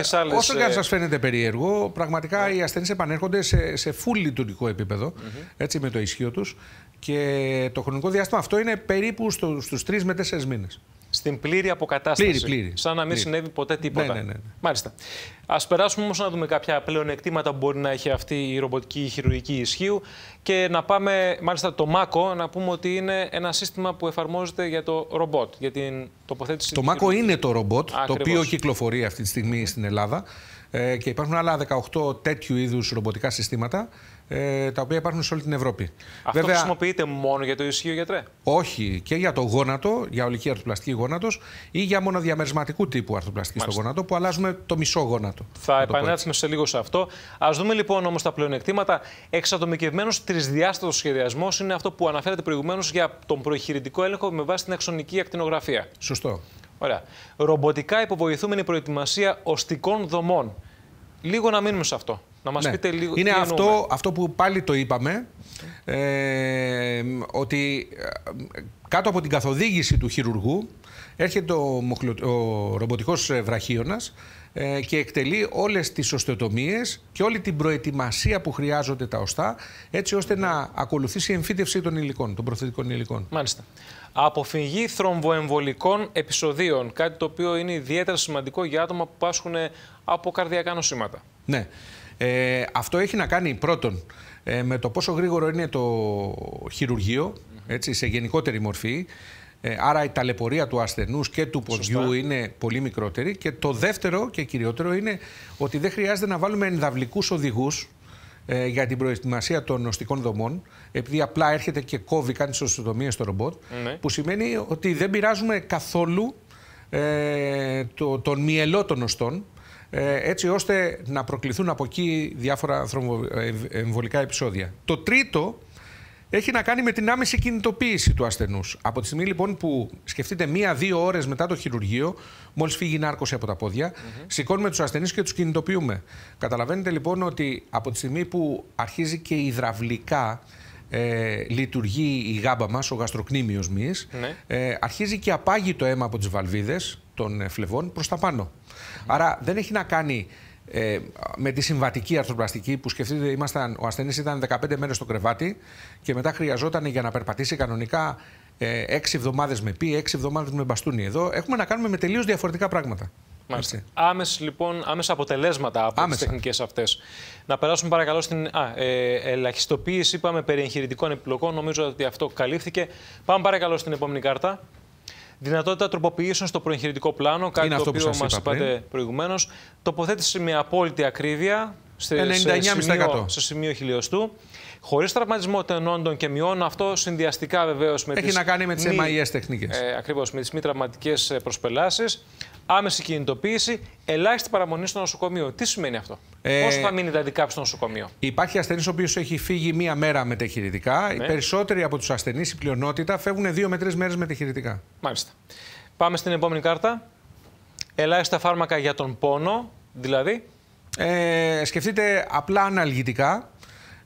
σε, άλλες... Όσο και αν ε, σας φαίνεται περίεργο, πραγματικά ναι. οι ασθενείς επανέρχονται σε, σε full λειτουργικό επίπεδο, έτσι, με το ισχύο τους και το χρονικό διάστημα αυτό είναι περίπου στο, στους 3 με 4 μήνες. Στην πλήρη αποκατάσταση. Πλήρη, πλήρη. Σαν να μην συνέβη ποτέ τίποτα. Ναι, ναι, ναι. ναι. Μάλιστα. Α περάσουμε όμως να δούμε κάποια πλεονεκτήματα που μπορεί να έχει αυτή η ρομποτική χειρουργική ισχύου και να πάμε, μάλιστα, το ΜΑΚΟ, να πούμε ότι είναι ένα σύστημα που εφαρμόζεται για το ρομπότ, για την τοποθέτηση. Το ΜΑΚΟ είναι το ρομπότ, το οποίο κυκλοφορεί αυτή τη στιγμή στην Ελλάδα. Ε, και υπάρχουν άλλα 18 τέτοιου είδους ρομποτικά συστήματα ε, τα οποία υπάρχουν σε όλη την Ευρώπη. Αυτό Βέβαια, χρησιμοποιείται μόνο για το ισχύο γιατρέ; Όχι, και για το γόνατο, για ολική αρθροπλαστική γόνατος ή για μονοδιαμερισματικού τύπου αρθροπλαστική στο γόνατο που αλλάζουμε το μισό γόνατο. Θα επανέλθουμε σε λίγο σε αυτό. Α δούμε λοιπόν όμως τα πλεονεκτήματα. Εξατομικευμένος τρισδιάστατος σχεδιασμός είναι αυτό που αναφέρεται προηγουμένως για τον προεχειρητικό έλεγχο με βάση την αξονική ακτινογραφία. Σωστό. Ωραία. Ρομποτικά υποβοηθούμενη προετοιμασία οστικών δομών. Λίγο να μείνουμε σε αυτό. Να μας ναι. πείτε λίγο Είναι αυτό, αυτό που πάλι το είπαμε, ε, ότι ε, κάτω από την καθοδήγηση του χειρουργού έρχεται ο, ο ρομποτικός ε, βραχίωνας ε, και εκτελεί όλες τις οστεοτομίες και όλη την προετοιμασία που χρειάζονται τα οστά έτσι ώστε να ακολουθήσει η εμφύτευση των υλικών, των προθετικών υλικών. Μάλιστα. Αποφυγή θρομβοεμβολικών επεισοδίων, κάτι το οποίο είναι ιδιαίτερα σημαντικό για άτομα που πάσχουν από καρδιακά νοσήματα. Ναι. Ε, αυτό έχει να κάνει πρώτον ε, με το πόσο γρήγορο είναι το χειρουργείο, έτσι, σε γενικότερη μορφή. Ε, άρα η ταλαιπωρία του ασθενούς και του ποδιού είναι πολύ μικρότερη. Και το δεύτερο και κυριότερο είναι ότι δεν χρειάζεται να βάλουμε ενδαυλικούς οδηγούς ε, για την προετοιμασία των νοστικών δομών, επειδή απλά έρχεται και κόβει, κάνει τις οστοτομίες στο ρομπότ, ναι. που σημαίνει ότι δεν πειράζουμε καθόλου ε, το, τον μυελό των οστών, ε, έτσι ώστε να προκληθούν από εκεί διάφορα εμβολικά επεισόδια. Το τρίτο έχει να κάνει με την άμεση κινητοποίηση του ασθενούς. Από τη στιγμή λοιπόν που σκεφτείτε μία-δύο ώρες μετά το χειρουργείο, μόλις φύγει η νάρκωση από τα πόδια, mm-hmm. σηκώνουμε τους ασθενείς και τους κινητοποιούμε. Καταλαβαίνετε λοιπόν ότι από τη στιγμή που αρχίζει και υδραυλικά ε, λειτουργεί η γάμπα μας, ο γαστροκνήμιος μυς, ναι. ε, αρχίζει και απάγει το αίμα από τις βαλβίδες των φλεβών προς τα πάνω. Άρα δεν έχει να κάνει ε, με τη συμβατική αρθροπλαστική που σκεφτείτε, ήμασταν, ο ασθενής ήταν 15 μέρες στο κρεβάτι και μετά χρειαζόταν για να περπατήσει κανονικά ε, 6 εβδομάδες με πι, 6 εβδομάδες με μπαστούνι. Εδώ έχουμε να κάνουμε με τελείως διαφορετικά πράγματα. Μάλιστα. Άμεση, λοιπόν, άμεσα αποτελέσματα από τις τεχνικές αυτές. Να περάσουμε παρακαλώ στην α, ε, ελαχιστοποίηση. Είπαμε περί εγχειρητικών επιλογών. Νομίζω ότι αυτό καλύφθηκε. Πάμε παρακαλώ στην επόμενη κάρτα. Δυνατότητα τροποποιήσεων στο προεγχειρητικό πλάνο, κάτι το οποίο μας είπατε προηγουμένως. Τοποθέτηση με απόλυτη ακρίβεια σε, σε, σημείο, σε σημείο χιλιοστού. Χωρίς τραυματισμό τενόντων και μειώνω αυτό συνδυαστικά βεβαίως με τις. Έχει να κάνει με τις MIS τεχνικές. Ε, Ακριβώς με τις μη τραυματικές ε, προσπελάσεις άμεση κινητοποίηση, ελάχιστη παραμονή στο νοσοκομείο. Τι σημαίνει αυτό, ε, Πόσο θα μείνει δηλαδή κάποιος στο νοσοκομείο; Υπάρχει ασθενής ο οποίος έχει φύγει μία μέρα μετεγχειρητικά. Ναι. Οι περισσότεροι από τους ασθενείς, η πλειονότητα, φεύγουν δύο με τρεις μέρες μετεγχειρητικά. Μάλιστα. Πάμε στην επόμενη κάρτα. Ελάχιστα φάρμακα για τον πόνο, δηλαδή. Ε, σκεφτείτε απλά αναλγητικά.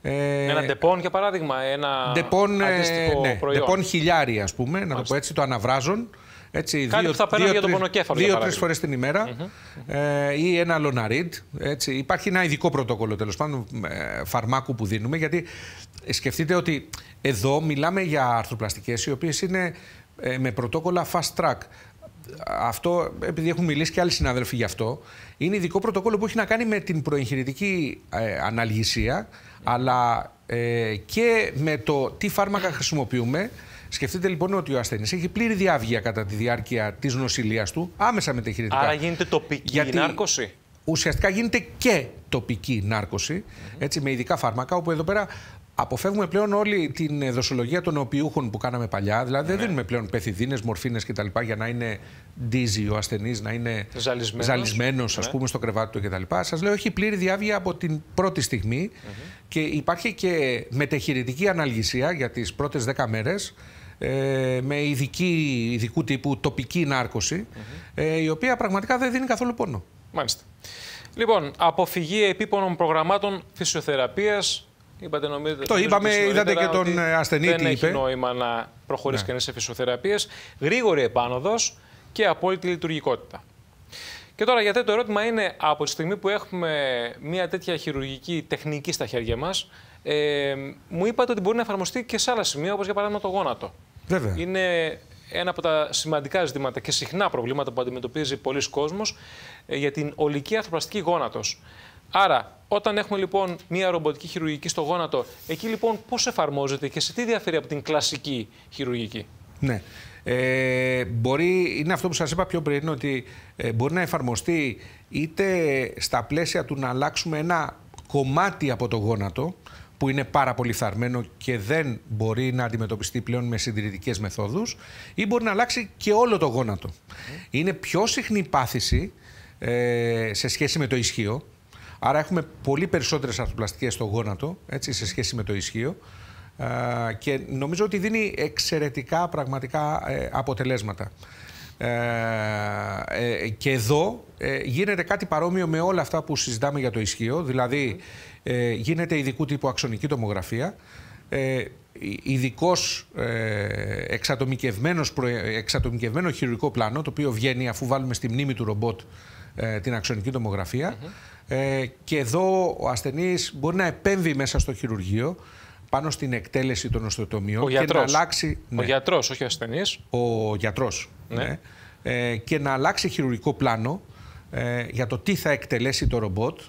Ε, ένα Ντεπόν, για παράδειγμα, ένα Ντεπόν, ε, ναι, προϊόν. Ντεπόν χιλιάρι, ας πούμε, να το πω έτσι, το αναβράζουν. Έτσι, Κάτι δύο, που θα δύο, για τον πονοκέφαλο. Δύο-τρεις φορές την ημέρα mm -hmm. ε, ή ένα λοναρίντ. Έτσι. Υπάρχει ένα ειδικό πρωτόκολλο τέλος πάντων ε, φαρμάκου που δίνουμε. Γιατί ε, σκεφτείτε ότι εδώ μιλάμε για αρθροπλαστικές οι οποίες είναι ε, με πρωτόκολλα fast track. Αυτό, επειδή έχουν μιλήσει και άλλοι συνάδελφοι γι' αυτό, είναι ειδικό πρωτόκολλο που έχει να κάνει με την προεγχειρητική ε, αναλγησία, αλλά ε, και με το τι φάρμακα χρησιμοποιούμε Σκεφτείτε λοιπόν ότι ο ασθενής έχει πλήρη διάβγεια κατά τη διάρκεια της νοσηλείας του, άμεσα μετεχειρητικά. Άρα γίνεται τοπική Γιατί νάρκωση; Ουσιαστικά γίνεται και τοπική νάρκωση, έτσι, με ειδικά φάρμακα, όπου εδώ πέρα αποφεύγουμε πλέον όλη την δοσολογία των οπιούχων που κάναμε παλιά. Δηλαδή δεν ναι. δίνουμε πλέον πεθυδίνες, μορφίνες κτλ. για να είναι ντίζι ο ασθενής, να είναι ζαλισμένος, ας ναι. πούμε, στο κρεβάτι του κτλ. Σας λέω, έχει πλήρη διάβγεια από την πρώτη στιγμή και υπάρχει και μετεχειρητική αναλγησία για τις πρώτες 10 μέρες ε, με ειδική, ειδικού τύπου τοπική νάρκωση, ε, η οποία πραγματικά δεν δίνει καθόλου πόνο. Μάλιστα. Λοιπόν, αποφυγή επίπονων προγραμμάτων φυσιοθεραπείας. Είπατε, νομίζετε, το είπαμε, είδατε και τον ε, ασθενή δεν τι είπε. Δεν έχει νόημα να προχωρήσει ναι. κανείς σε φυσιοθεραπείες. Γρήγορη επάνωδος και απόλυτη λειτουργικότητα. Και τώρα γιατί το ερώτημα είναι από τη στιγμή που έχουμε μια τέτοια χειρουργική τεχνική στα χέρια μας, ε, μου είπατε ότι μπορεί να εφαρμοστεί και σε άλλα σημεία, όπως για παράδειγμα το γόνατο. Βέβαια. Είναι ένα από τα σημαντικά ζητήματα και συχνά προβλήματα που αντιμετωπίζει πολλοί κόσμος ε, για την ολική αρθροπλαστική γόνατος. Άρα, όταν έχουμε λοιπόν μια ρομποτική χειρουργική στο γόνατο, εκεί λοιπόν πώς εφαρμόζεται και σε τι διαφέρει από την κλασική χειρουργική; Ναι. Ε, μπορεί, είναι αυτό που σας είπα πιο πριν, ότι ε, μπορεί να εφαρμοστεί είτε στα πλαίσια του να αλλάξουμε ένα κομμάτι από το γόνατο, που είναι πάρα πολύ φθαρμένο και δεν μπορεί να αντιμετωπιστεί πλέον με συντηρητικές μεθόδους ή μπορεί να αλλάξει και όλο το γόνατο. Είναι πιο συχνή πάθηση ε, σε σχέση με το ισχύο. Άρα έχουμε πολύ περισσότερες αρθροπλαστικές στο γόνατο έτσι, σε σχέση με το ισχύο ε, και νομίζω ότι δίνει εξαιρετικά πραγματικά ε, αποτελέσματα. Ε, και εδώ γίνεται κάτι παρόμοιο με όλα αυτά που συζητάμε για το ισχύο, δηλαδή ε, γίνεται ειδικού τύπου αξονική ε, ειδικός ε, εξατομικευμένος χειρουργικό πλάνο, το οποίο βγαίνει αφού βάλουμε στη μνήμη του ρομπότ ε, την αξονική τομογραφία. ε, και εδώ ο ασθενής μπορεί να επέμβει μέσα στο χειρουργείο πάνω στην εκτέλεση των οστοτομιών και να αλλάξει... Ο γιατρός, όχι ο ασθενής. Ο γιατρός, ναι. ναι. Ε, και να αλλάξει χειρουργικό πλάνο ε, για το τι θα εκτελέσει το ρομπότ.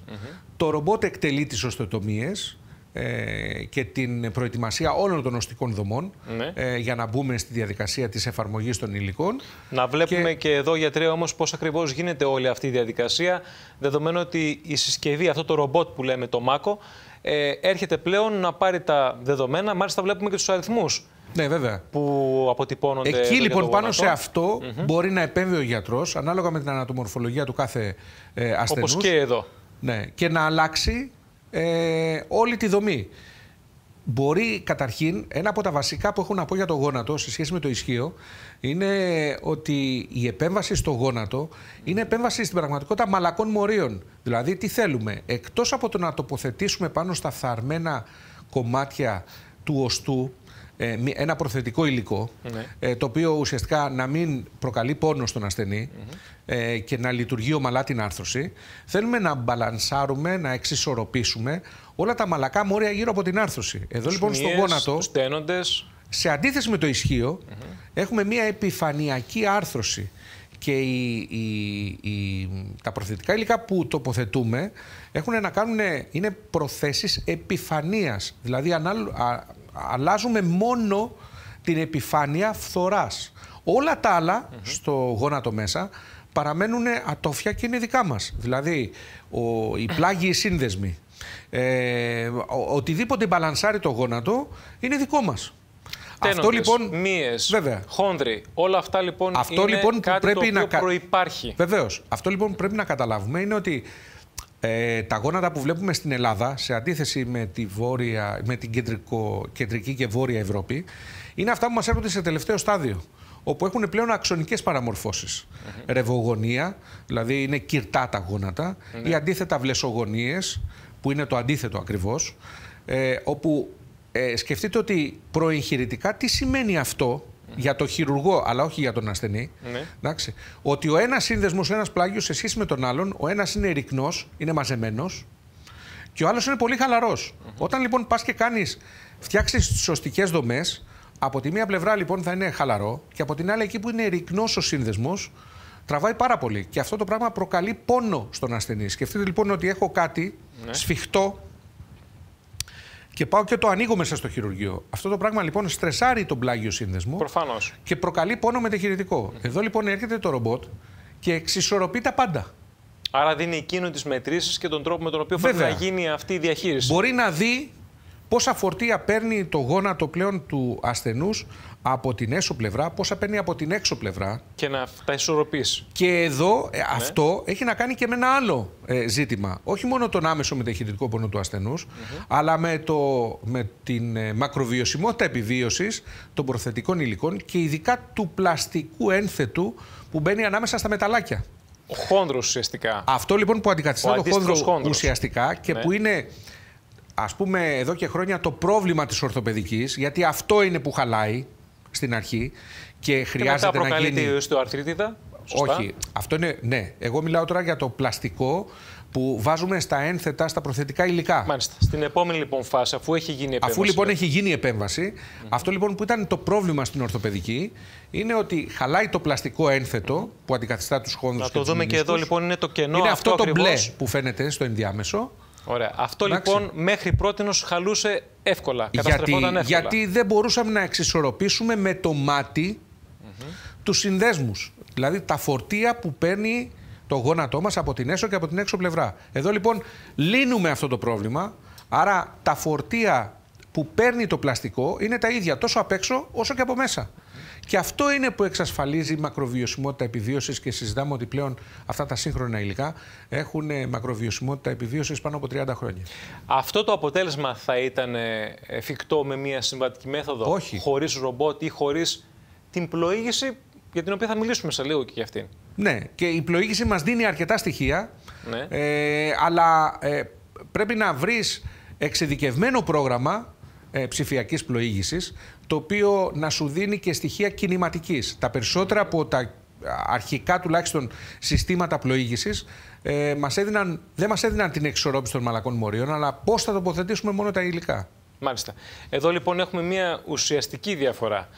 Το ρομπότ εκτελεί τις οστοτομίες ε, και την προετοιμασία όλων των οστικών δομών ναι. ε, για να μπούμε στη διαδικασία της εφαρμογής των υλικών. Να βλέπουμε και, εδώ, γιατρέ, όμως πώς ακριβώς γίνεται όλη αυτή η διαδικασία, δεδομένου ότι η συσκευή, αυτό το ρομπότ που λέμε το ΜΑΚΟ, ε, έρχεται πλέον να πάρει τα δεδομένα, μάλιστα βλέπουμε και τους αριθμούς ναι, βέβαια. Που αποτυπώνονται. Εκεί λοιπόν πάνω σε αυτό μπορεί να επέμβει ο γιατρός ανάλογα με την ανατομορφολογία του κάθε ε, ασθενούς. Όπως και εδώ. Ναι, και να αλλάξει ε, όλη τη δομή. Μπορεί καταρχήν, ένα από τα βασικά που έχω να πω για το γόνατο σε σχέση με το ισχύο είναι ότι η επέμβαση στο γόνατο είναι επέμβαση στην πραγματικότητα μαλακών μορίων. Δηλαδή, τι θέλουμε, εκτός από το να τοποθετήσουμε πάνω στα φθαρμένα κομμάτια του οστού ε, ένα προθετικό υλικό, Ναι. ε, το οποίο ουσιαστικά να μην προκαλεί πόνο στον ασθενή ε, και να λειτουργεί ομαλά την άρθρωση. Θέλουμε να μπαλανσάρουμε, να εξισορροπήσουμε όλα τα μαλακά μόρια γύρω από την άρθρωση. Εδώ λοιπόν στο Σουνίες, γόνατο, τους τένοντες. σε αντίθεση με το ισχύο, έχουμε μια επιφανειακή άρθρωση. Και οι, οι- οι- τα προθετικά υλικά που τοποθετούμε έχουν να κάνουν, είναι προθέσεις επιφανείας. Δηλαδή ανάλ- α- αλλάζουμε μόνο την επιφάνεια φθοράς. Όλα τα άλλα στο γόνατο μέσα παραμένουν ατόφια και είναι δικά μας. Δηλαδή ο, οι πλάγιοι σύνδεσμοι, ε, ο- οτιδήποτε μπαλανσάρει το γόνατο είναι δικό μας. Αυτό Τένοντες, λοιπόν. μύες, Βέβαια. χόνδροι, όλα αυτά λοιπόν Αυτό είναι λοιπόν που κάτι πρέπει το οποίο να κα- προϋπάρχει. Βεβαίως. Αυτό λοιπόν που πρέπει να καταλάβουμε είναι ότι ε, τα γόνατα που βλέπουμε στην Ελλάδα, σε αντίθεση με, τη βόρεια, με την κεντρικό, κεντρική και βόρεια Ευρώπη, είναι αυτά που μας έρχονται σε τελευταίο στάδιο. Όπου έχουν πλέον αξονικές παραμορφώσεις. Ρευογονία, δηλαδή είναι κυρτά τα γόνατα, ή αντίθετα βλεσογονίες, που είναι το αντίθετο ακριβώς, ε, όπου ε, σκεφτείτε ότι προεγχειρητικά τι σημαίνει αυτό για το χειρουργό, αλλά όχι για τον ασθενή. Ναι. Εντάξει, ότι ο ένας σύνδεσμος, ο ένας πλάγιος σε σχέση με τον άλλον, ο ένας είναι ρυκνός, είναι μαζεμένος, και ο άλλος είναι πολύ χαλαρός. Όταν λοιπόν πας και κάνεις, φτιάξεις σωστικές δομές, από τη μία πλευρά λοιπόν θα είναι χαλαρό, και από την άλλη εκεί που είναι ρυκνός ο σύνδεσμος, τραβάει πάρα πολύ. Και αυτό το πράγμα προκαλεί πόνο στον ασθενή. Σκεφτείτε λοιπόν ότι έχω κάτι σφιχτό και πάω και το ανοίγω μέσα στο χειρουργείο. Αυτό το πράγμα λοιπόν στρεσάρει τον πλάγιο σύνδεσμο Προφανώς. και προκαλεί πόνο μετεχειρητικό. Εδώ λοιπόν έρχεται το ρομπότ και εξισορροπεί τα πάντα. Άρα δίνει εκείνο τις μετρήσεις και τον τρόπο με τον οποίο Βέβαια. πρέπει να γίνει αυτή η διαχείριση. Μπορεί να δει πόσα φορτία παίρνει το γόνατο πλέον του ασθενούς από την έσω πλευρά, πόσα παίρνει από την έξω πλευρά. Και να τα ισορροπήσει. Και εδώ ε, αυτό έχει να κάνει και με ένα άλλο ε, ζήτημα. Όχι μόνο τον άμεσο μεταχειρητικό πόνο του ασθενους αλλά με, το, με την ε, μακροβιωσιμότητα επιβίωσης των προθετικών υλικών και ειδικά του πλαστικού ένθετου που μπαίνει ανάμεσα στα μεταλλάκια. Ο χόνδρος ουσιαστικά. Αυτό λοιπόν που αντικαθιστά Ο το αντίστοιχος χόνδρο χόνδρος. ουσιαστικά και Ναι. που είναι ας πούμε εδώ και χρόνια το πρόβλημα της ορθοπαιδικής γιατί αυτό είναι που χαλάει στην αρχή και Και μετά χρειάζεται να προκαλείται γίνει... η οστεοαρθρίτιδα. Σωστά; Όχι, αυτό είναι, ναι. Εγώ μιλάω τώρα για το πλαστικό που βάζουμε στα ένθετα, στα προθετικά υλικά. Μάλιστα. Στην επόμενη λοιπόν φάση, αφού έχει γίνει η επέμβαση. Αφού λοιπόν έχει γίνει η επέμβαση, αυτό λοιπόν που ήταν το πρόβλημα στην ορθοπαιδική είναι ότι χαλάει το πλαστικό ένθετο που αντικαθιστά τους χόνδρους Να και το τους δούμε και εδώ μηνύσκους. λοιπόν είναι το κενό Είναι αυτό, αυτό το μπλε ακριβώς. που φαίνεται στο ενδιάμεσο. Ωραία. Αυτό Εντάξει. λοιπόν μέχρι πρότινος χαλούσε εύκολα. Γιατί, Καταστρεφόταν εύκολα. γιατί δεν μπορούσαμε να εξισορροπήσουμε με το ματι τους συνδέσμους. Δηλαδή τα φορτία που παίρνει το γόνατό μας από την έσω και από την έξω πλευρά. Εδώ λοιπόν λύνουμε αυτό το πρόβλημα. Άρα τα φορτία που παίρνει το πλαστικό είναι τα ίδια τόσο απ' έξω όσο και από μέσα. Και αυτό είναι που εξασφαλίζει μακροβιωσιμότητα επιβίωσης και συζητάμε ότι πλέον αυτά τα σύγχρονα υλικά έχουν ε, μακροβιωσιμότητα επιβίωσης πάνω από 30 χρόνια. Αυτό το αποτέλεσμα θα ήταν ε, εφικτό με μια συμβατική μέθοδο; Όχι. Χωρίς ρομπότ ή χωρίς την πλοήγηση για την οποία θα μιλήσουμε σε λίγο και για αυτήν; Ναι, και η πλοήγηση μας δίνει αρκετά στοιχεία, Ναι. ε, αλλά ε, πρέπει να βρεις εξειδικευμένο πρόγραμμα ε, ψηφιακής πλοήγησης, το οποίο να σου δίνει και στοιχεία κινηματικής. Τα περισσότερα από τα αρχικά τουλάχιστον συστήματα πλοήγησης ε, μας έδιναν, δεν μας έδιναν την εξορρόπηση των μαλακών μορίων, αλλά πώς θα τοποθετήσουμε μόνο τα υλικά. Μάλιστα. Εδώ λοιπόν έχουμε μια ουσιαστική διαφορά.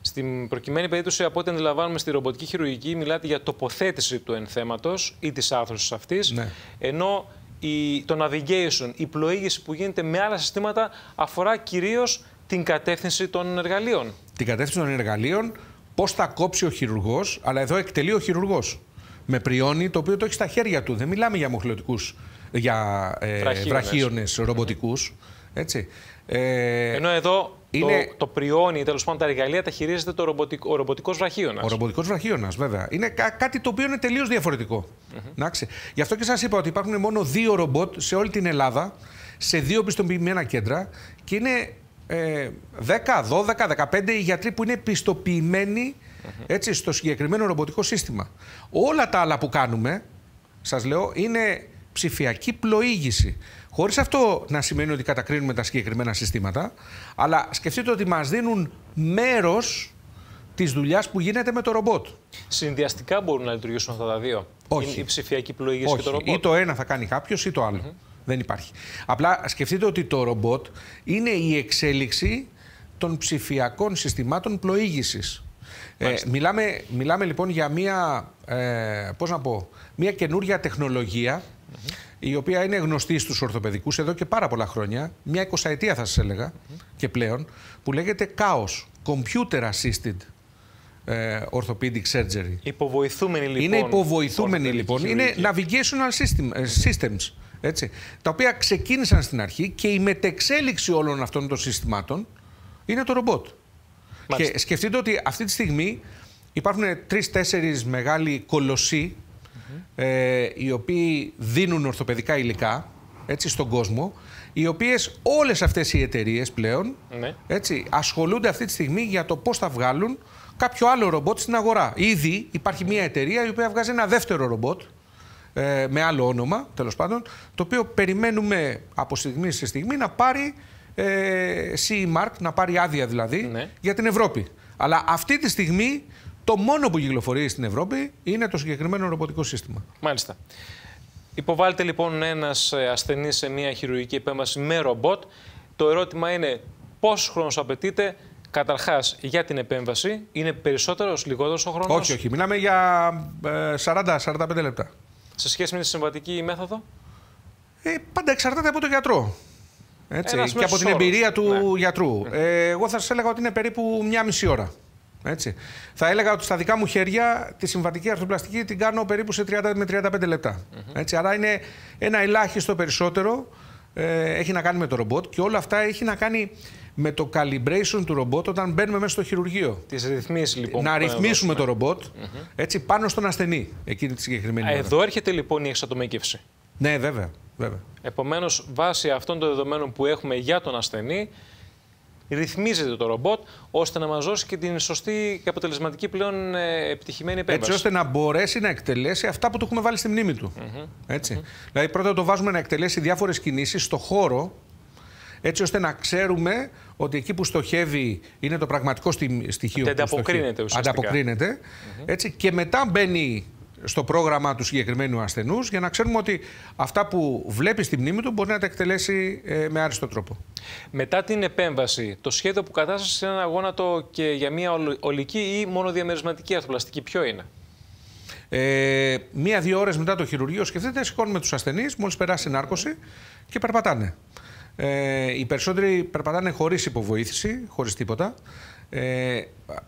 Στην προκειμένη περίπτωση, από ό,τι αντιλαμβάνουμε στη ρομποτική χειρουργική, μιλάτε για τοποθέτηση του ενθέματος ή της άρθρωσης αυτής, Ναι. ενώ η, το navigation, η πλοήγηση που γίνεται με άλλα συστήματα, αφορά κυρίως την κατεύθυνση των εργαλείων. την κατεύθυνση των εργαλείων, πώς θα κόψει ο χειρουργός, αλλά εδώ εκτελεί ο χειρουργός. Με πριόνι το οποίο το έχει στα χέρια του. Δεν μιλάμε για μοχλωτικούς, για ε, Βραχίονες. βραχίονε ρομποτικούς. Έτσι. Ε, Ενώ εδώ είναι- το, το πριόνι, τέλος πάντων τα εργαλεία, τα χειρίζεται το ρομποτικ, ο ρομποτικός βραχίωνας. ο ρομποτικός βραχίωνας, βέβαια. Είναι κα- κάτι το οποίο είναι τελείως διαφορετικό. Εντάξει. Γι' αυτό και σας είπα ότι υπάρχουν μόνο δύο ρομπότ σε όλη την Ελλάδα, σε δύο πιστοποιημένα κέντρα και είναι ε, 10, 12, 15 οι γιατροί που είναι πιστοποιημένοι έτσι, στο συγκεκριμένο ρομποτικό σύστημα. Όλα τα άλλα που κάνουμε, σας λέω, είναι ψηφιακή πλοήγηση. Χωρίς αυτό να σημαίνει ότι κατακρίνουμε τα συγκεκριμένα συστήματα, αλλά σκεφτείτε ότι μας δίνουν μέρος της δουλειάς που γίνεται με το ρομπότ. Συνδυαστικά μπορούν να λειτουργήσουν αυτά τα δύο; Όχι. Η ψηφιακή πλοήγηση και το ρομπότ; Ή το ένα θα κάνει κάποιος ή το άλλο. Δεν υπάρχει. Απλά σκεφτείτε ότι το ρομπότ είναι η εξέλιξη των ψηφιακών συστημάτων πλοήγησης. Ε, μιλάμε, μιλάμε λοιπόν για μια, ε, πώς να πω, μια καινούρια η οποία είναι γνωστή στους ορθοπαιδικούς εδώ και πάρα πολλά χρόνια, μια εικοσαετία θα σας έλεγα και πλέον, που λέγεται CAOS, Computer Assisted ε, Orthopedic Surgery. Υποβοηθούμενη λοιπόν. Είναι υποβοηθούμενη λοιπόν. Είναι navigational system, ε, systems. Έτσι, τα οποία ξεκίνησαν στην αρχή και η μετεξέλιξη όλων αυτών των συστημάτων είναι το ρομπότ. Και σκεφτείτε ότι αυτή τη στιγμή υπάρχουν τρει-τέσσερι μεγάλοι κολοσσοί ε, οι οποίοι δίνουν ορθοπαιδικά υλικά έτσι, στον κόσμο, οι οποίες όλες αυτές οι εταιρείες πλέον ναι. έτσι, ασχολούνται αυτή τη στιγμή για το πώς θα βγάλουν κάποιο άλλο ρομπότ στην αγορά. Ήδη υπάρχει μια εταιρεία η οποία βγάζει ένα δεύτερο ρομπότ ε, με άλλο όνομα, τέλος πάντων, το οποίο περιμένουμε από στιγμή σε στιγμή να πάρει ε, CE mark, να πάρει άδεια δηλαδή, ναι. για την Ευρώπη. Αλλά αυτή τη στιγμή το μόνο που κυκλοφορεί στην Ευρώπη είναι το συγκεκριμένο ρομποτικό σύστημα. Μάλιστα. Υποβάλλεται λοιπόν ένας ε, ασθενής σε μια χειρουργική επέμβαση με ρομπότ. Το ερώτημα είναι πόσο χρόνο απαιτείται Καταρχάς, για την επέμβαση, είναι περισσότερος, λιγότερος ο χρόνος; Όχι, όχι. Μιλάμε για 40-45 ε, λεπτά. Σε σχέση με τη συμβατική μέθοδο; Ε, πάντα εξαρτάται από τον γιατρό. Έτσι, και από την εμπειρία του ναι. γιατρού. Ε, εγώ θα σας έλεγα ότι είναι περίπου μία μισή ώρα. Έτσι. Θα έλεγα ότι στα δικά μου χέρια τη συμβατική αρθροπλαστική την κάνω περίπου σε 30 με 35 λεπτά. Έτσι, άρα είναι ένα ελάχιστο περισσότερο. Ε, έχει να κάνει με το ρομπότ και όλα αυτά έχει να κάνει με το calibration του ρομπότ όταν μπαίνουμε μέσα στο χειρουργείο. Τις ρυθμίσεις λοιπόν. Να ρυθμίσουμε το ρομπότ έτσι, πάνω στον ασθενή εκείνη τη συγκεκριμένη ώρα. Εδώ έρχεται λοιπόν η εξατομίκευση. Ναι, βέβαια. βέβαια. Επομένως, βάσει αυτών των δεδομένων που έχουμε για τον ασθενή, ρυθμίζεται το ρομπότ ώστε να μας δώσει και την σωστή και αποτελεσματική πλέον ε, επιτυχημένη επέμβαση. Έτσι ώστε να μπορέσει να εκτελέσει αυτά που του έχουμε βάλει στη μνήμη του. Έτσι. Δηλαδή, πρώτα το βάζουμε να εκτελέσει διάφορες κινήσεις στο χώρο έτσι ώστε να ξέρουμε ότι εκεί που στοχεύει είναι το πραγματικό στοιχείο. Ανταποκρίνεται ουσιαστικά. Ανταποκρίνεται. Έτσι, και μετά μπαίνει στο πρόγραμμα του συγκεκριμένου ασθενούς για να ξέρουμε ότι αυτά που βλέπεις στη μνήμη του μπορεί να τα εκτελέσει ε, με άριστο τρόπο. Μετά την επέμβαση, το σχέδιο που κατάστασες είναι ένα γόνατο και για μια ολική ή μονοδιαμερισματική αρθροπλαστική, ποιο είναι; Ε, Μία-δύο ώρες μετά το χειρουργείο, σκεφτείτε, σηκώνουμε τους ασθενείς, μόλις περάσει νάρκωση και περπατάνε. Ε, οι περισσότεροι περπατάνε χωρίς υποβοήθηση, χωρίς τίποτα. Ε,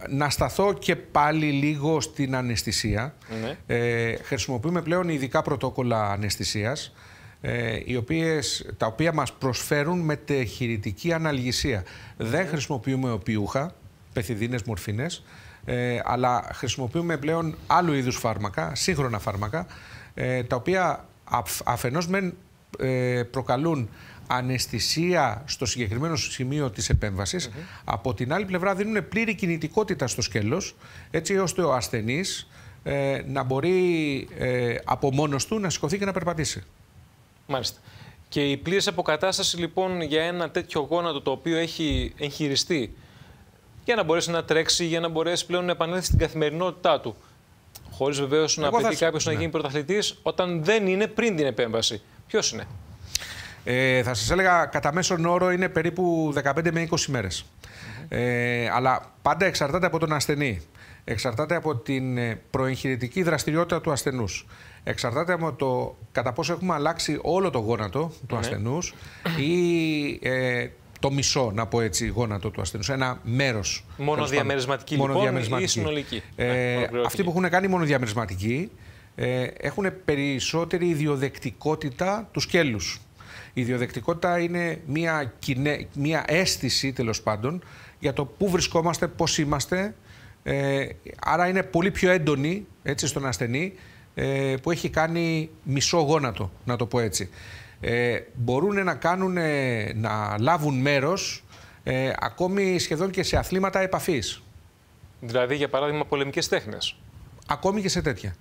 να σταθώ και πάλι λίγο στην αναισθησία. Ναι. Ε, χρησιμοποιούμε πλέον ειδικά πρωτόκολλα αναισθησίας, ε, οι οποίες, τα οποία μας προσφέρουν μετεχειρητική αναλγησία. Δεν χρησιμοποιούμε οπιούχα, πεθυδίνες μορφίνες, ε, αλλά χρησιμοποιούμε πλέον άλλου είδους φάρμακα, σύγχρονα φάρμακα, ε, τα οποία αφενός μεν ε, προκαλούν αναισθησία στο συγκεκριμένο σημείο της επέμβασης. Από την άλλη πλευρά δίνουν πλήρη κινητικότητα στο σκέλος, έτσι ώστε ο ασθενής ε, να μπορεί ε, από μόνος του να σηκωθεί και να περπατήσει. Μάλιστα. Και η πλήρης αποκατάσταση λοιπόν για ένα τέτοιο γόνατο το οποίο έχει εγχειριστεί για να μπορέσει να τρέξει, για να μπορέσει πλέον να επανέλθει στην καθημερινότητά του. Χωρίς βεβαίως να απαιτεί κάποιος να ναι. γίνει πρωταθλητής όταν δεν είναι πριν την επέμβαση. Ποιος είναι; Ε, θα σας έλεγα κατά μέσον όρο είναι περίπου 15 με 20 μέρες. Ε, αλλά πάντα εξαρτάται από τον ασθενή. Εξαρτάται από την ε, προεγχειρητική δραστηριότητα του ασθενούς. Εξαρτάται από το κατά πόσο έχουμε αλλάξει όλο το γόνατο του ναι. ασθενούς ή ε, το μισό, να πω έτσι, γόνατο του ασθενούς. Ένα μέρος. Μόνο διαμερισματική λοιπόν ή συνολική. Ε, ναι, αυτοί που έχουν κάνει μόνο διαμερισματική ε, έχουν περισσότερη ιδιοδεκτικότητα του σκέλους. Η ιδιοδεκτικότητα είναι μια, κοινέ, μια αίσθηση τέλος πάντων για το πού βρισκόμαστε, πώς είμαστε. Ε, άρα είναι πολύ πιο έντονη έτσι, στον ασθενή ε, που έχει κάνει μισό γόνατο, να το πω έτσι. Ε, μπορούν να, κάνουν, να λάβουν μέρος ε, ακόμη σχεδόν και σε αθλήματα επαφής. Δηλαδή, για παράδειγμα, πολεμικές τέχνες. Ακόμη και σε τέτοια.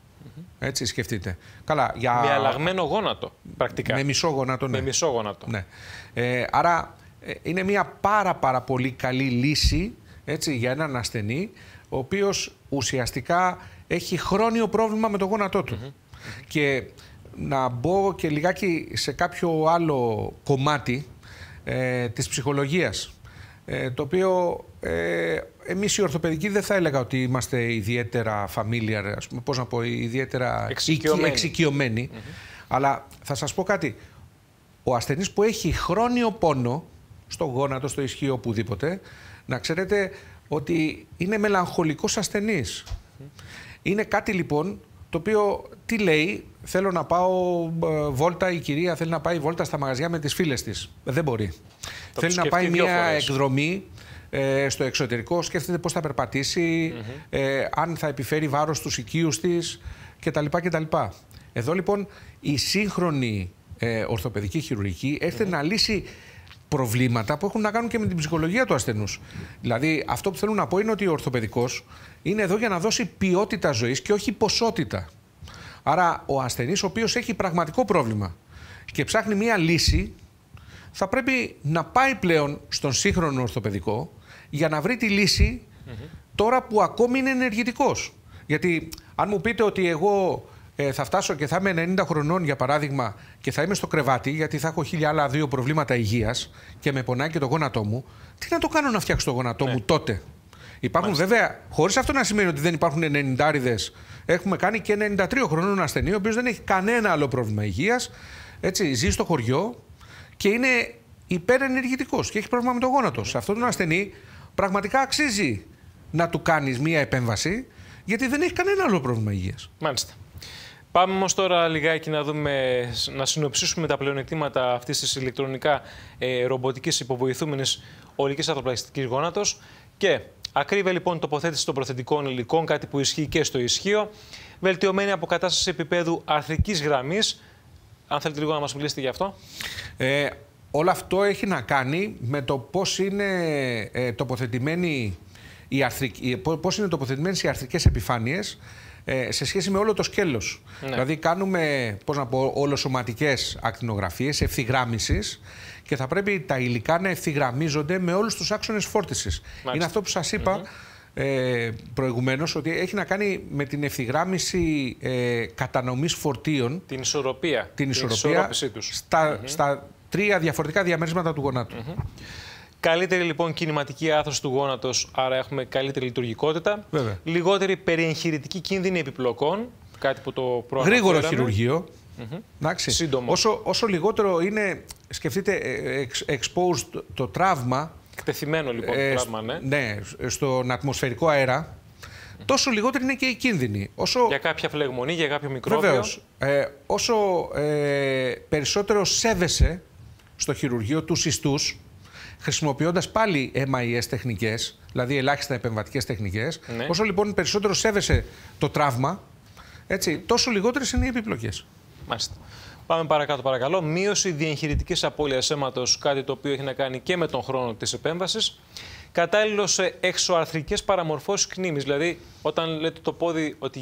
Έτσι σκεφτείτε. Καλά, για... Με αλλαγμένο γόνατο, πρακτικά. Με μισό γόνατο, ναι. Με μισό γόνατο. Ναι. Ε, άρα ε, είναι μια πάρα πάρα πολύ καλή λύση έτσι, για έναν ασθενή ο οποίος ουσιαστικά έχει χρόνιο πρόβλημα με το γόνατό του. Και να μπω και λιγάκι σε κάποιο άλλο κομμάτι ε, της ψυχολογίας ε, το οποίο ε, εμείς οι ορθοπαιδικοί δεν θα έλεγα ότι είμαστε ιδιαίτερα familiar, ας πούμε, πώς να πω, ιδιαίτερα εξοικειωμένοι. Αλλά θα σας πω κάτι, ο ασθενής που έχει χρόνιο πόνο στο γόνατο, στο ισχύο, οπουδήποτε, να ξέρετε ότι είναι μελαγχολικός ασθενής. Είναι κάτι λοιπόν το οποίο τι λέει, θέλω να πάω ε, βόλτα, η κυρία θέλει να πάει βόλτα στα μαγαζιά με τις φίλες της. Δεν μπορεί. θέλει να πάει μια εκδρομή ε, στο εξωτερικό, σκέφτεται πώς θα περπατήσει, ε, αν θα επιφέρει βάρος στους οικείους της κτλ. κτλ. Εδώ λοιπόν η σύγχρονη ε, ορθοπαιδική χειρουργική έρχεται να λύσει προβλήματα που έχουν να κάνουν και με την ψυχολογία του ασθενούς. Δηλαδή αυτό που θέλω να πω είναι ότι ο ορθοπαιδικός είναι εδώ για να δώσει ποιότητα ζωής και όχι ποσότητα. Άρα ο ασθενής ο οποίος έχει πραγματικό πρόβλημα και ψάχνει μία λύση θα πρέπει να πάει πλέον στον σύγχρονο ορθοπαιδικό για να βρει τη λύση τώρα που ακόμη είναι ενεργητικός. Γιατί αν μου πείτε ότι εγώ ε, θα φτάσω και θα είμαι 90 χρονών για παράδειγμα και θα είμαι στο κρεβάτι γιατί θα έχω χίλια άλλα δύο προβλήματα υγείας και με πονάει και το γόνατό μου, τι να το κάνω να φτιάξω το γόνατό μου ναι. τότε; Υπάρχουν Μάλιστα. βέβαια, χωρίς αυτό να σημαίνει ότι δεν υπάρχουν 90 Έχουμε κάνει και 93 χρονών ασθενή, ο οποίος δεν έχει κανένα άλλο πρόβλημα υγείας. Ζει στο χωριό και είναι υπερενεργητικός και έχει πρόβλημα με το γόνατο. Σε αυτόν τον ασθενή πραγματικά αξίζει να του κάνεις μία επέμβαση, γιατί δεν έχει κανένα άλλο πρόβλημα υγείας. Μάλιστα. Πάμε όμως τώρα λιγάκι να δούμε, να συνοψίσουμε τα πλεονεκτήματα αυτής της ηλεκτρονικά ε, ρομποτικής υποβοηθούμενης ολικής αρθροπλαστική γόνατος. Και Ακρίβεια λοιπόν τοποθέτηση των προθετικών υλικών, κάτι που ισχύει και στο ισχύο. Βελτιωμένη αποκατάσταση επίπεδου αρθρικής γραμμής. Αν θέλετε λίγο να μας μιλήσετε γι' αυτό. Ε, όλο αυτό έχει να κάνει με το πώς είναι ε, τοποθετημένοι οι αρθρικ... πώς είναι τοποθετημένες οι αρθρικές επιφάνειες ε, σε σχέση με όλο το σκέλος. Ναι. Δηλαδή κάνουμε, πώς να πω, όλοσωματικές ακτινογραφίες ευθυγράμμισης και θα πρέπει τα υλικά να ευθυγραμμίζονται με όλους τους άξονες φόρτισης. Είναι αυτό που σας είπα ε, προηγουμένως, ότι έχει να κάνει με την ευθυγράμμιση ε, κατανομής φορτίων. Την ισορροπία. Την ισορροπία τους. Στα, στα τρία διαφορετικά διαμέρισματα του γονάτου. Καλύτερη λοιπόν κινηματική άθρωση του γόνατος, άρα έχουμε καλύτερη λειτουργικότητα. Βέβαια. Λιγότερη περιεγχειρητική κίνδυνη επιπλοκών. Κάτι που το πρόγραμμα. Γρήγορο χειρουργείο. Mm Σύντομο. Όσο, όσο λιγότερο είναι, σκεφτείτε, ε, exposed το τραύμα. Εκτεθειμένο λοιπόν ε, το τραύμα, ναι. Ναι, στον ατμοσφαιρικό αέρα. Τόσο λιγότερη είναι και η κίνδυνη. Όσο... Για κάποια φλεγμονή, για κάποιο μικρόβιο. Βεβαίως. Ε, όσο ε, περισσότερο σέβεσαι στο χειρουργείο τους ιστούς, χρησιμοποιώντας πάλι MIS τεχνικές, δηλαδή ελάχιστα επεμβατικές τεχνικές. Ναι. Όσο λοιπόν περισσότερο σέβεσαι το τραύμα, έτσι, τόσο λιγότερες είναι οι επιπλοκές. Μάλιστα. Πάμε παρακάτω, παρακαλώ. Μείωση διεγχειρητική απώλειας αίματος, κάτι το οποίο έχει να κάνει και με τον χρόνο της επέμβασης. Κατάλληλο σε εξωαρθρικές παραμορφώσεις κνήμης. Δηλαδή, όταν λέτε το πόδι ότι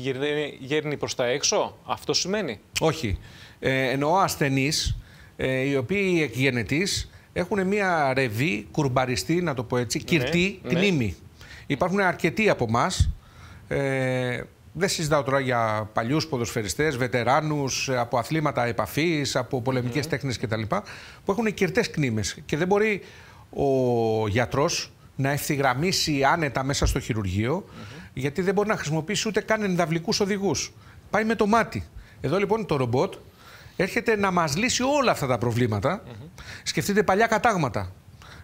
γέρνει προς τα έξω, αυτό σημαίνει; Όχι. Ε, εννοώ ασθενείς, ε, οι οποίοι εκγενετείς έχουν μια ρεβή, κουρμπαριστή, να το πω έτσι, ναι, κυρτή ναι. κνήμη. Υπάρχουν αρκετοί από εμάς. Ε, δεν συζητάω τώρα για παλιούς ποδοσφαιριστές, βετεράνους, από αθλήματα επαφής, από πολεμικές mm. τέχνες κτλ. που έχουν κυρτέ κνήμες. Και δεν μπορεί ο γιατρός να ευθυγραμμίσει άνετα μέσα στο χειρουργείο, γιατί δεν μπορεί να χρησιμοποιήσει ούτε καν ενδαυλικούς οδηγούς. Πάει με το μάτι. Εδώ λοιπόν το ρομπότ έρχεται να μας λύσει όλα αυτά τα προβλήματα. Σκεφτείτε παλιά κατάγματα,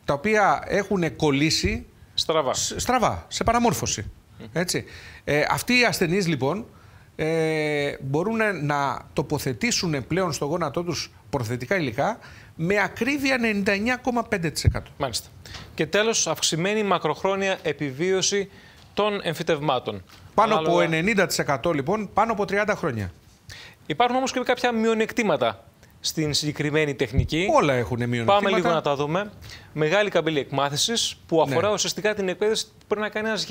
τα οποία έχουν κολλήσει στραβά, στραβά σε παραμόρφωση. Έτσι. Ε, αυτοί οι ασθενείς λοιπόν ε, μπορούν να τοποθετήσουν πλέον στο γόνατό τους προθετικά υλικά με ακρίβεια 99,5%. Μάλιστα. Και τέλος, αυξημένη μακροχρόνια επιβίωση των εμφυτευμάτων. Πάνω από 90% λοιπόν, πάνω από 30 χρόνια. Υπάρχουν όμως και κάποια μειονεκτήματα στην συγκεκριμένη τεχνική. Όλα έχουν μειονεκτήματα. Πάμε λίγο να τα δούμε. Μεγάλη καμπύλη εκμάθησης που αφορά ναι. ουσιαστικά την εκπαίδευση που πρέπει να κάνει ένας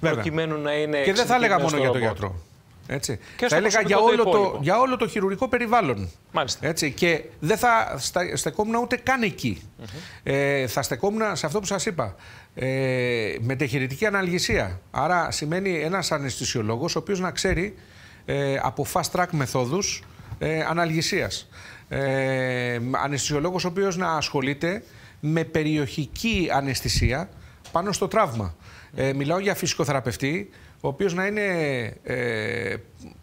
γιατρό. Προκειμένου να είναι. Και δεν θα έλεγα μόνο για τον γιατρό. Έτσι. Και θα στο έλεγα για προσωπικό το όλο, το, υπόλοιπο. για όλο το χειρουργικό περιβάλλον. Μάλιστα. Έτσι. Και δεν θα στα- στεκόμουν ούτε καν εκεί. Ε, θα στεκόμουν σε αυτό που σας είπα. Ε, μετεχειρητική αναλγησία. Άρα σημαίνει ένας αναισθησιολόγος ο οποίος να ξέρει ε, από fast track μεθόδους ε, αναλγησίας. Ε, αναισθησιολόγος ο οποίος να ασχολείται με περιοχική αναισθησία πάνω στο τραύμα. Ε, μιλάω για φυσικοθεραπευτή, ο οποίος να είναι ε,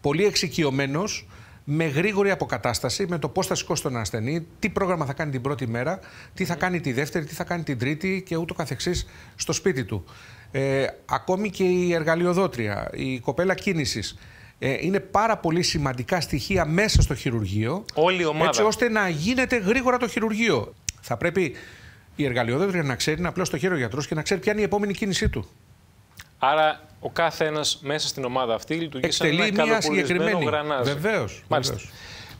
πολύ εξοικειωμένος με γρήγορη αποκατάσταση, με το πώς θα σηκώσει τον ασθενή, τι πρόγραμμα θα κάνει την πρώτη μέρα, τι θα κάνει τη δεύτερη, τι θα κάνει την τρίτη και ούτω καθεξής στο σπίτι του. Ε, ακόμη και η εργαλειοδότρια, η κοπέλα κίνησης, ε, είναι πάρα πολύ σημαντικά στοιχεία μέσα στο χειρουργείο. Όλη η ομάδα. Έτσι ώστε να γίνεται γρήγορα το χειρουργείο. Θα πρέπει η εργαλειοδότρια να ξέρει να απλώσει το χέρι ο γιατρός και να ξέρει ποια είναι η επόμενη κίνησή του. Άρα ο κάθε ένας μέσα στην ομάδα αυτή λειτουργεί σαν Εκτελεί ένα μια καλοπολισμένο συγκεκριμένη. γρανάζι. Βεβαίως. Μάλιστα.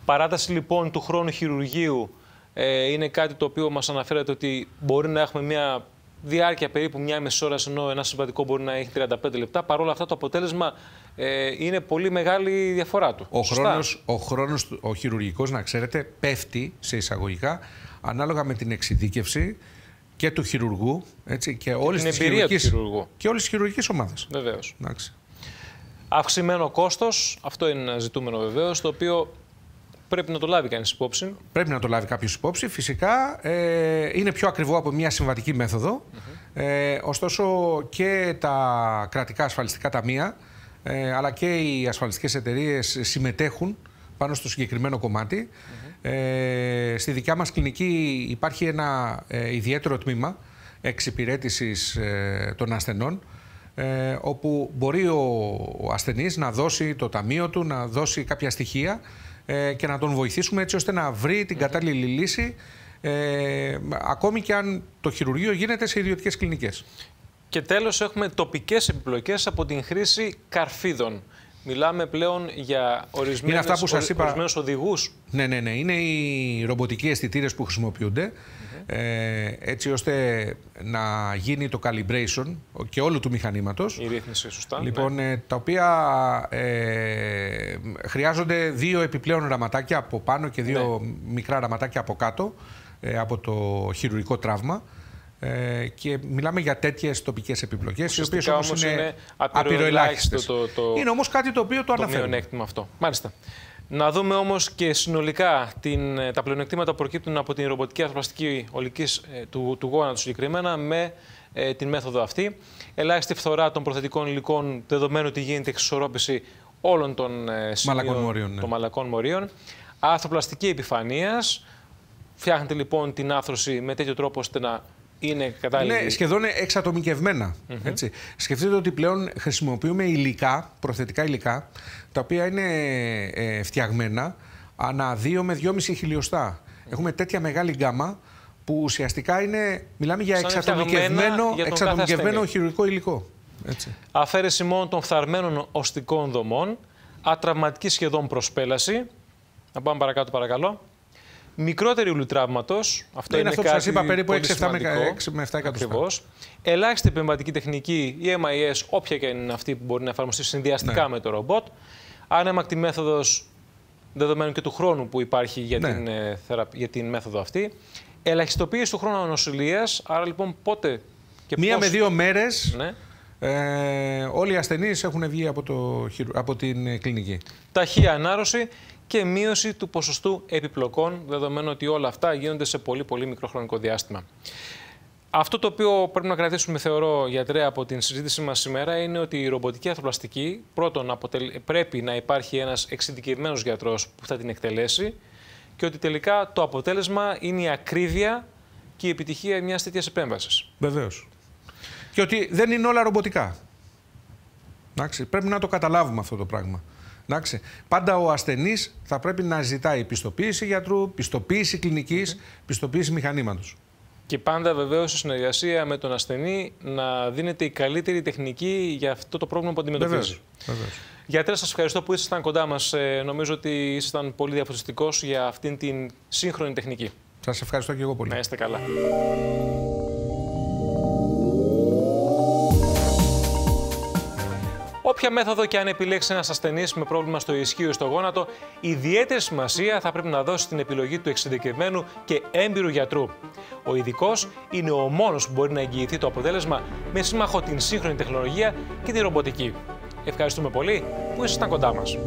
Παράταση λοιπόν του χρόνου χειρουργείου ε, είναι κάτι το οποίο μας αναφέρατε ότι μπορεί να έχουμε μια διάρκεια περίπου μια μισή ώρα ενώ ένα συμβατικό μπορεί να έχει 35 λεπτά. Παρ' όλα αυτά το αποτέλεσμα ε, είναι πολύ μεγάλη η διαφορά του. Ο Σωστά. χρόνος, ο χρόνος του- ο χειρουργικός, να ξέρετε, πέφτει σε εισαγωγικά ανάλογα με την εξειδίκευση και του χειρουργού έτσι, και, όλης την της εμπειρία του χειρουργικής- χειρουργού. Και όλης της χειρουργικής ομάδας. Βεβαίως. Εντάξει. Αυξημένο κόστος, αυτό είναι ένα ζητούμενο βεβαίως, το οποίο πρέπει να το λάβει κανείς υπόψη. Πρέπει να το λάβει κάποιος υπόψη. Φυσικά ε, είναι πιο ακριβό από μια συμβατική μέθοδο. Ε, ωστόσο και τα κρατικά ασφαλιστικά ταμεία ε, αλλά και οι ασφαλιστικές εταιρείες συμμετέχουν πάνω στο συγκεκριμένο κομμάτι. Ε, στη δικιά μας κλινική υπάρχει ένα ε, ιδιαίτερο τμήμα εξυπηρέτησης ε, των ασθενών ε, όπου μπορεί ο, ο ασθενής να δώσει το ταμείο του, να δώσει κάποια στοιχεία ε, και να τον βοηθήσουμε έτσι ώστε να βρει την κατάλληλη λύση ε, ακόμη και αν το χειρουργείο γίνεται σε ιδιωτικές κλινικές. Και τέλος έχουμε τοπικές επιπλοκές από την χρήση καρφίδων. Μιλάμε πλέον για ορισμένες, Είναι αυτά που σας είπα. ορισμένους οδηγούς. Ναι, ναι, ναι. Είναι οι ρομποτικοί αισθητήρες που χρησιμοποιούνται ε, έτσι ώστε να γίνει το calibration και όλου του μηχανήματος. Η ρύθμιση, σωστά. ναι. Λοιπόν, ε, τα οποία ε, χρειάζονται δύο επιπλέον ραματάκια από πάνω και δύο Ναι. μικρά ραματάκια από κάτω ε, από το χειρουργικό τραύμα. Ε, και μιλάμε για τέτοιες τοπικές επιπλοκές, οι οποίες Ουσιαστικά όμως όμως είναι, είναι απειροελάχιστες. απειροελάχιστο το- το- Είναι όμως κάτι το οποίο το, το αναφέρουμε. μειονέκτημα αυτό. Μάλιστα. Να δούμε όμως και συνολικά την, τα πλεονεκτήματα που προκύπτουν από την ρομποτική αρθροπλαστική ολικής, ε, του, του γόνατου συγκεκριμένα με ε, την μέθοδο αυτή. Ελάχιστη φθορά των προθετικών υλικών, δεδομένου ότι γίνεται εξισορρόπηση όλων των ε, σημείων Μαλακών μορίων, ναι. των μαλακών μορίων. Άρθροπλαστική επιφανείας. Φτιάχνετε λοιπόν την άρθρωση με τέτοιο τρόπο ώστε να είναι κατάλληλη. Είναι σχεδόν εξατομικευμένα. έτσι. Σκεφτείτε ότι πλέον χρησιμοποιούμε υλικά, προθετικά υλικά, τα οποία είναι ε, φτιαγμένα ανά 2 με 2,5 χιλιοστά. Έχουμε τέτοια μεγάλη γκάμα που ουσιαστικά είναι, μιλάμε για Σαν φτιαγμένα εξατομικευμένο, για τον κάθε εξατομικευμένο ασθενή. χειρουργικό υλικό. Έτσι. Αφαίρεση μόνο των φθαρμένων οστικών δομών. Ατραυματική σχεδόν προσπέλαση. Να πάμε παρακάτω, παρακαλώ. Μικρότερη ουλού τραύματος. Αυτό είναι είναι, αυτό που κάτι σας είπα, περίπου πολύ 6-7 με- σημαντικό. 6 με 7 εκατοστά. Ακριβώς. Ελάχιστη επεμβατική τεχνική, η MIS, όποια και είναι αυτή που μπορεί να εφαρμοστεί συνδυαστικά Ναι. με το ρομπότ. Ανέμακτη μέθοδος δεδομένου και του χρόνου που υπάρχει για, Ναι. την, ε, θερα- για την μέθοδο αυτή. Ελαχιστοποίηση του χρόνου ανοσηλείας. Άρα λοιπόν πότε και Μία πώς- με δύο μέρες Ναι. ε, όλοι οι ασθενείς έχουν βγει από, το, χειρου- από την ε, κλινική. ταχεία ανάρρωση και μείωση του ποσοστού επιπλοκών, δεδομένου ότι όλα αυτά γίνονται σε πολύ πολύ μικρό χρονικό διάστημα. Αυτό το οποίο πρέπει να κρατήσουμε, θεωρώ, γιατρέ, από την συζήτησή μας σήμερα είναι ότι η ρομποτική αρθροπλαστική, πρώτον, αποτελ- πρέπει να υπάρχει ένας εξειδικευμένος γιατρός που θα την εκτελέσει και ότι τελικά το αποτέλεσμα είναι η ακρίβεια και η επιτυχία μιας τέτοιας επέμβασης. Βεβαίως. Και ότι δεν είναι όλα ρομποτικά. Εντάξει, πρέπει να το καταλάβουμε αυτό το πράγμα. Εντάξει. Πάντα ο ασθενής θα πρέπει να ζητάει πιστοποίηση γιατρού, πιστοποίηση κλινικής, πιστοποίηση μηχανήματος. Και πάντα βεβαίως σε συνεργασία με τον ασθενή να δίνεται η καλύτερη τεχνική για αυτό το πρόβλημα που αντιμετωπίζει. Βεβαίως. Βεβαίως. Γιατρέ, σας ευχαριστώ που ήσασταν κοντά μας. νομίζω ότι ήσασταν πολύ διαφωτιστικός για αυτήν την σύγχρονη τεχνική. Σας ευχαριστώ και εγώ πολύ. Να είστε καλά. Όποια Όποια μέθοδο και αν επιλέξει ένας ασθενής με πρόβλημα στο ισχύο ή στο γόνατο, ιδιαίτερη σημασία θα πρέπει να δώσει την επιλογή του εξειδικευμένου και έμπειρου γιατρού. Ο ειδικός είναι ο μόνος που μπορεί να εγγυηθεί το αποτέλεσμα με σύμμαχο την σύγχρονη τεχνολογία και τη ρομποτική. Ευχαριστούμε πολύ που ήσασταν κοντά μας.